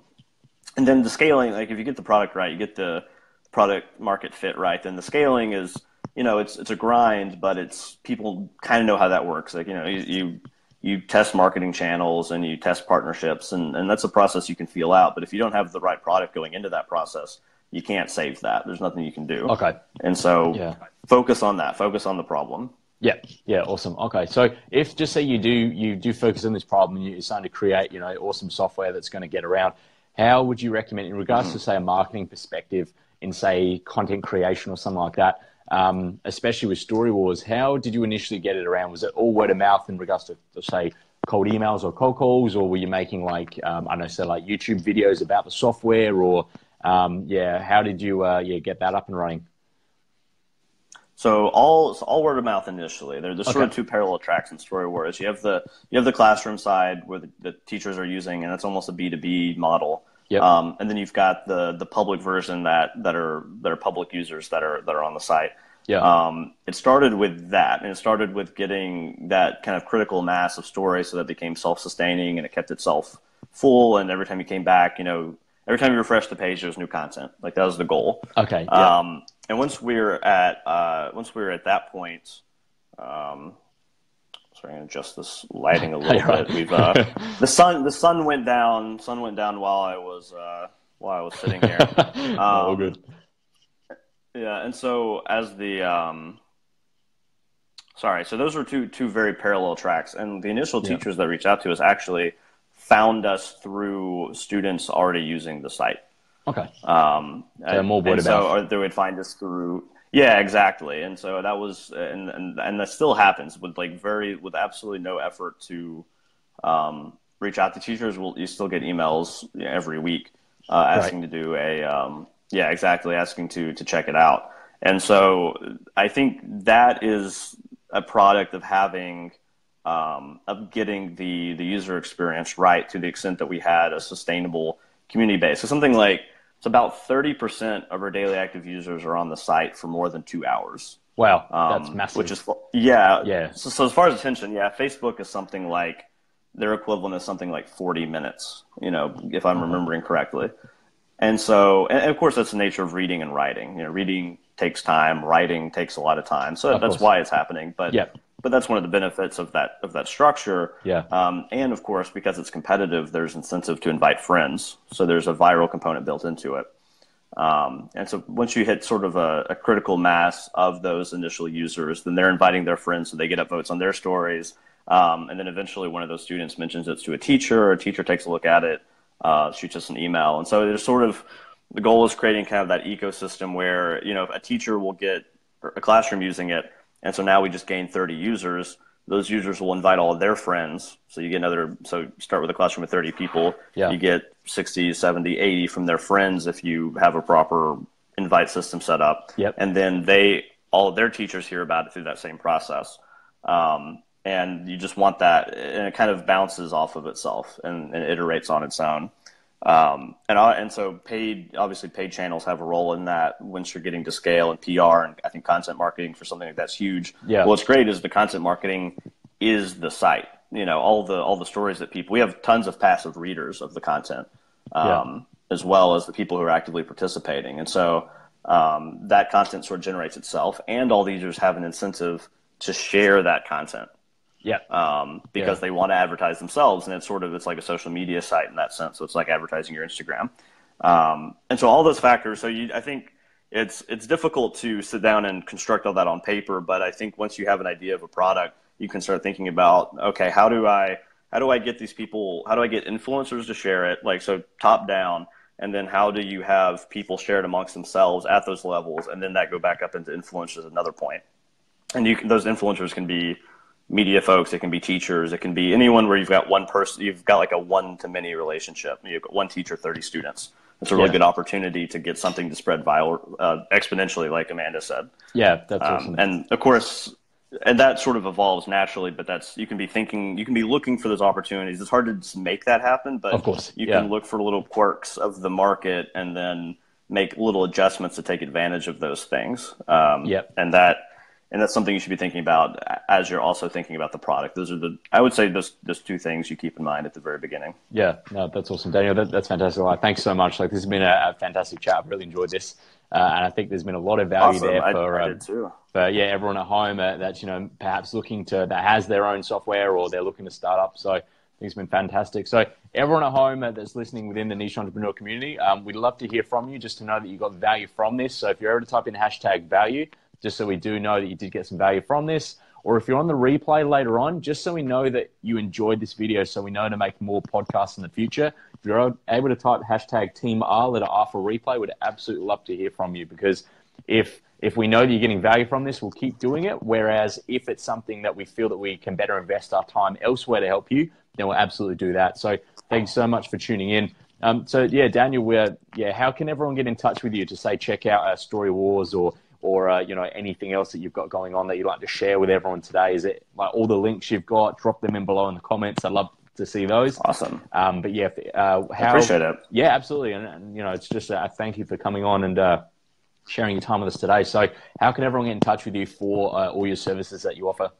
[SPEAKER 1] And then the scaling like if you get the product right you get the product market fit right then the scaling is you know it's it's a grind but it's people kind of know how that works. Like you know you, you you test marketing channels and you test partnerships and, and that's a process you can feel out but if you don't have the right product going into that process you can't save that. There's nothing you can do.
[SPEAKER 3] Okay.
[SPEAKER 1] and so
[SPEAKER 3] Yeah.
[SPEAKER 1] focus on that. Focus on the problem.
[SPEAKER 3] Yeah, yeah, awesome. Okay, so if just say you do you do focus on this problem and you're starting to create you know awesome software that's going to get around, how would you recommend in regards to mm-hmm. say a marketing perspective in say content creation or something like that, um, especially with Story Wars? How did you initially get it around? Was it all word of mouth in regards to, to say cold emails or cold calls, or were you making like um, I don't know, say like YouTube videos about the software, or um, yeah, how did you uh, yeah get that up and running?
[SPEAKER 1] So all it's all word of mouth initially. There, there's sort of two parallel tracks in Story Wars. You have the you have the classroom side where the, the teachers are using, and it's almost a B two B model.
[SPEAKER 3] Yep.
[SPEAKER 1] Um, and then you've got the the public version that that are that are public users that are that are on the site.
[SPEAKER 3] Yeah.
[SPEAKER 1] Um, it started with that, and it started with getting that kind of critical mass of stories, so that it became self-sustaining and it kept itself full. And every time you came back, you know, every time you refreshed the page, there was new content. Like that was the goal.
[SPEAKER 3] Okay. Yeah.
[SPEAKER 1] Um, and once we were at uh, once we were at that point, um, sorry, I'm gonna adjust this lighting a little bit. We've uh, the sun the sun went down. Sun went down while I was uh, while I was sitting here.
[SPEAKER 3] all
[SPEAKER 1] um,
[SPEAKER 3] good.
[SPEAKER 1] Yeah, and so as the um, sorry, so those were two two very parallel tracks, and the initial
[SPEAKER 3] Yeah.
[SPEAKER 1] teachers that reached out to us actually found us through students already using the site.
[SPEAKER 3] Okay.
[SPEAKER 1] Um,
[SPEAKER 3] So more word
[SPEAKER 1] and
[SPEAKER 3] of
[SPEAKER 1] so, or they would find us through. Yeah, exactly. And so that was, and and, and that still happens with like very with absolutely no effort to um, reach out to teachers. Will you still get emails every week uh, asking to do a um, yeah exactly asking to to check it out. And so I think that is a product of having um, of getting the the user experience right to the extent that we had a sustainable community base. So something like about thirty percent of our daily active users are on the site for more than two hours.
[SPEAKER 3] Wow,
[SPEAKER 1] Um,
[SPEAKER 3] that's massive.
[SPEAKER 1] Which is yeah
[SPEAKER 3] Yeah.
[SPEAKER 1] So, so as far as attention, yeah, Facebook is something like their equivalent is something like forty minutes. You know, if I'm
[SPEAKER 3] Uh-huh.
[SPEAKER 1] remembering correctly. And so, and and of course, that's the nature of reading and writing. You know, reading takes time, writing takes a lot of time. So
[SPEAKER 3] Of
[SPEAKER 1] that's
[SPEAKER 3] course.
[SPEAKER 1] why it's happening. But
[SPEAKER 3] Yeah.
[SPEAKER 1] But that's one of the benefits of that of that structure.
[SPEAKER 3] Yeah.
[SPEAKER 1] Um, and of course, because it's competitive, there's incentive to invite friends. So there's a viral component built into it. Um, and so once you hit sort of a, a critical mass of those initial users, then they're inviting their friends, so they get upvotes on their stories. Um, and then eventually, one of those students mentions it to a teacher, a teacher takes a look at it, uh, shoots us an email. And so there's sort of the goal is creating kind of that ecosystem where you know a teacher will get a classroom using it, and so now we just gain 30 users. Those users will invite all of their friends. So you get another. So start with a classroom of 30 people.
[SPEAKER 3] Yeah.
[SPEAKER 1] You get 60, 70, 80 from their friends if you have a proper invite system set up.
[SPEAKER 3] Yep.
[SPEAKER 1] And then they all of their teachers hear about it through that same process. Um, and you just want that, and it kind of bounces off of itself and, and iterates on its own. Um, and I, and so paid obviously paid channels have a role in that once you're getting to scale and PR and I think content marketing for something like that's huge.
[SPEAKER 3] Yeah.
[SPEAKER 1] What's great is the content marketing is the site. You know all the all the stories that people we have tons of passive readers of the content, um, as well as the people who are actively participating. And so um, that content sort of generates itself, and all the users have an incentive to share that content.
[SPEAKER 3] Yeah.
[SPEAKER 1] Um, because yeah. they want to advertise themselves, and it's sort of it's like a social media site in that sense. So it's like advertising your Instagram, um, and so all those factors. So you, I think it's it's difficult to sit down and construct all that on paper, but I think once you have an idea of a product, you can start thinking about okay, how do I how do I get these people? How do I get influencers to share it? Like so, top down and then how do you have people share it amongst themselves at those levels and then that go back up into influencers another point and you can, those influencers can be media folks it can be teachers it can be anyone where you've got one person you've got like a one to many relationship you've got one teacher 30 students it's a really yeah. good opportunity to get something to spread viral uh, exponentially like amanda said
[SPEAKER 3] yeah that's um, awesome
[SPEAKER 1] and of course and that sort of evolves naturally but that's you can be thinking you can be looking for those opportunities it's hard to just make that happen but
[SPEAKER 3] of course
[SPEAKER 1] you
[SPEAKER 3] yeah.
[SPEAKER 1] can look for little quirks of the market and then make little adjustments to take advantage of those things um,
[SPEAKER 3] yep.
[SPEAKER 1] and that and that's something you should be thinking about as you're also thinking about the product. Those are the i would say those those two things you keep in mind at the very beginning.
[SPEAKER 3] Yeah. No that's awesome daniel. That, that's fantastic. Thanks so much. Like this has been a, a fantastic chat. I've really enjoyed this. Uh, and I think there's been a lot of value
[SPEAKER 1] awesome.
[SPEAKER 3] there
[SPEAKER 1] for,
[SPEAKER 3] I,
[SPEAKER 1] I um,
[SPEAKER 3] for yeah everyone at home uh, that's you know perhaps looking to that has their own software or they're looking to start up. So I think it's been fantastic. So everyone at home uh, that's listening within the niche entrepreneur community, um, we'd love to hear from you just to know that you got value from this. So if you're able to type in hashtag value, just so we do know that you did get some value from this. Or if you're on the replay later on, just so we know that you enjoyed this video, so we know to make more podcasts in the future. If you're able to type hashtag Team R letter R for replay, we'd absolutely love to hear from you because if if we know that you're getting value from this, we'll keep doing it. Whereas if it's something that we feel that we can better invest our time elsewhere to help you, then we'll absolutely do that. So thanks so much for tuning in. Um, so yeah, Daniel, we're, yeah, how can everyone get in touch with you to say check out our Story Wars or or uh, you know anything else that you've got going on that you'd like to share with everyone today? Is it like all the links you've got? Drop them in below in the comments. I'd love to see those.
[SPEAKER 1] Awesome.
[SPEAKER 3] Um, but yeah, uh, how,
[SPEAKER 1] appreciate it.
[SPEAKER 3] Yeah, absolutely. And, and, you know, it's just a thank you for coming on and uh, sharing your time with us today. So, how can everyone get in touch with you for uh, all your services that you offer?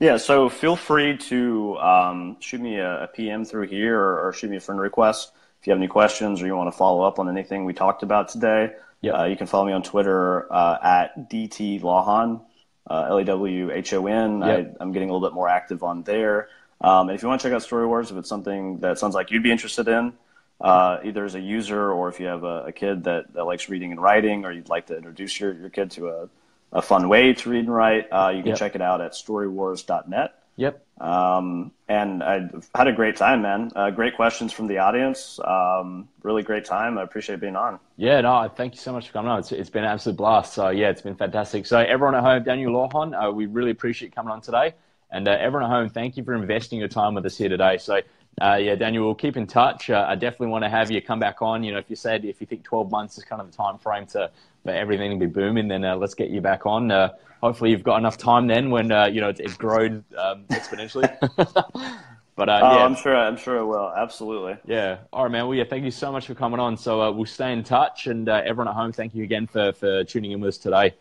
[SPEAKER 1] Yeah, so feel free to um, shoot me a, a, PM through here or, or, shoot me a friend request if you have any questions or you want to follow up on anything we talked about today.
[SPEAKER 3] Yep.
[SPEAKER 1] Uh, you can follow me on Twitter uh, at DT Lawhon, uh, L A W H O N.
[SPEAKER 3] Yep.
[SPEAKER 1] I'm getting a little bit more active on there. Um, and if you want to check out Story Wars, if it's something that sounds like you'd be interested in, uh, either as a user or if you have a, a, kid that, that likes reading and writing, or you'd like to introduce your, your kid to a, a fun way to read and write, uh, you can
[SPEAKER 3] yep.
[SPEAKER 1] check it out at storywars.net.
[SPEAKER 3] Yep.
[SPEAKER 1] Um, and I had a great time, man. Uh, great questions from the audience. Um, really great time. I appreciate being on.
[SPEAKER 3] Yeah, no, thank you so much for coming on. It's, it's been an absolute blast. So, yeah, it's been fantastic. So, everyone at home, Daniel Lawhon, uh, we really appreciate you coming on today. And uh, everyone at home, thank you for investing your time with us here today. So, uh, yeah, Daniel, we'll keep in touch. Uh, I definitely want to have you come back on. You know, if you said if you think 12 months is kind of the time frame to for everything to be booming, then uh, let's get you back on. Uh, hopefully, you've got enough time then when uh, you know it's, it's grown um, exponentially. but uh,
[SPEAKER 1] oh,
[SPEAKER 3] yeah,
[SPEAKER 1] I'm sure. I'm sure it will. Absolutely.
[SPEAKER 3] Yeah. All right, man. Well, yeah. Thank you so much for coming on. So we'll stay in touch, and everyone at home, thank you again for for tuning in with us today.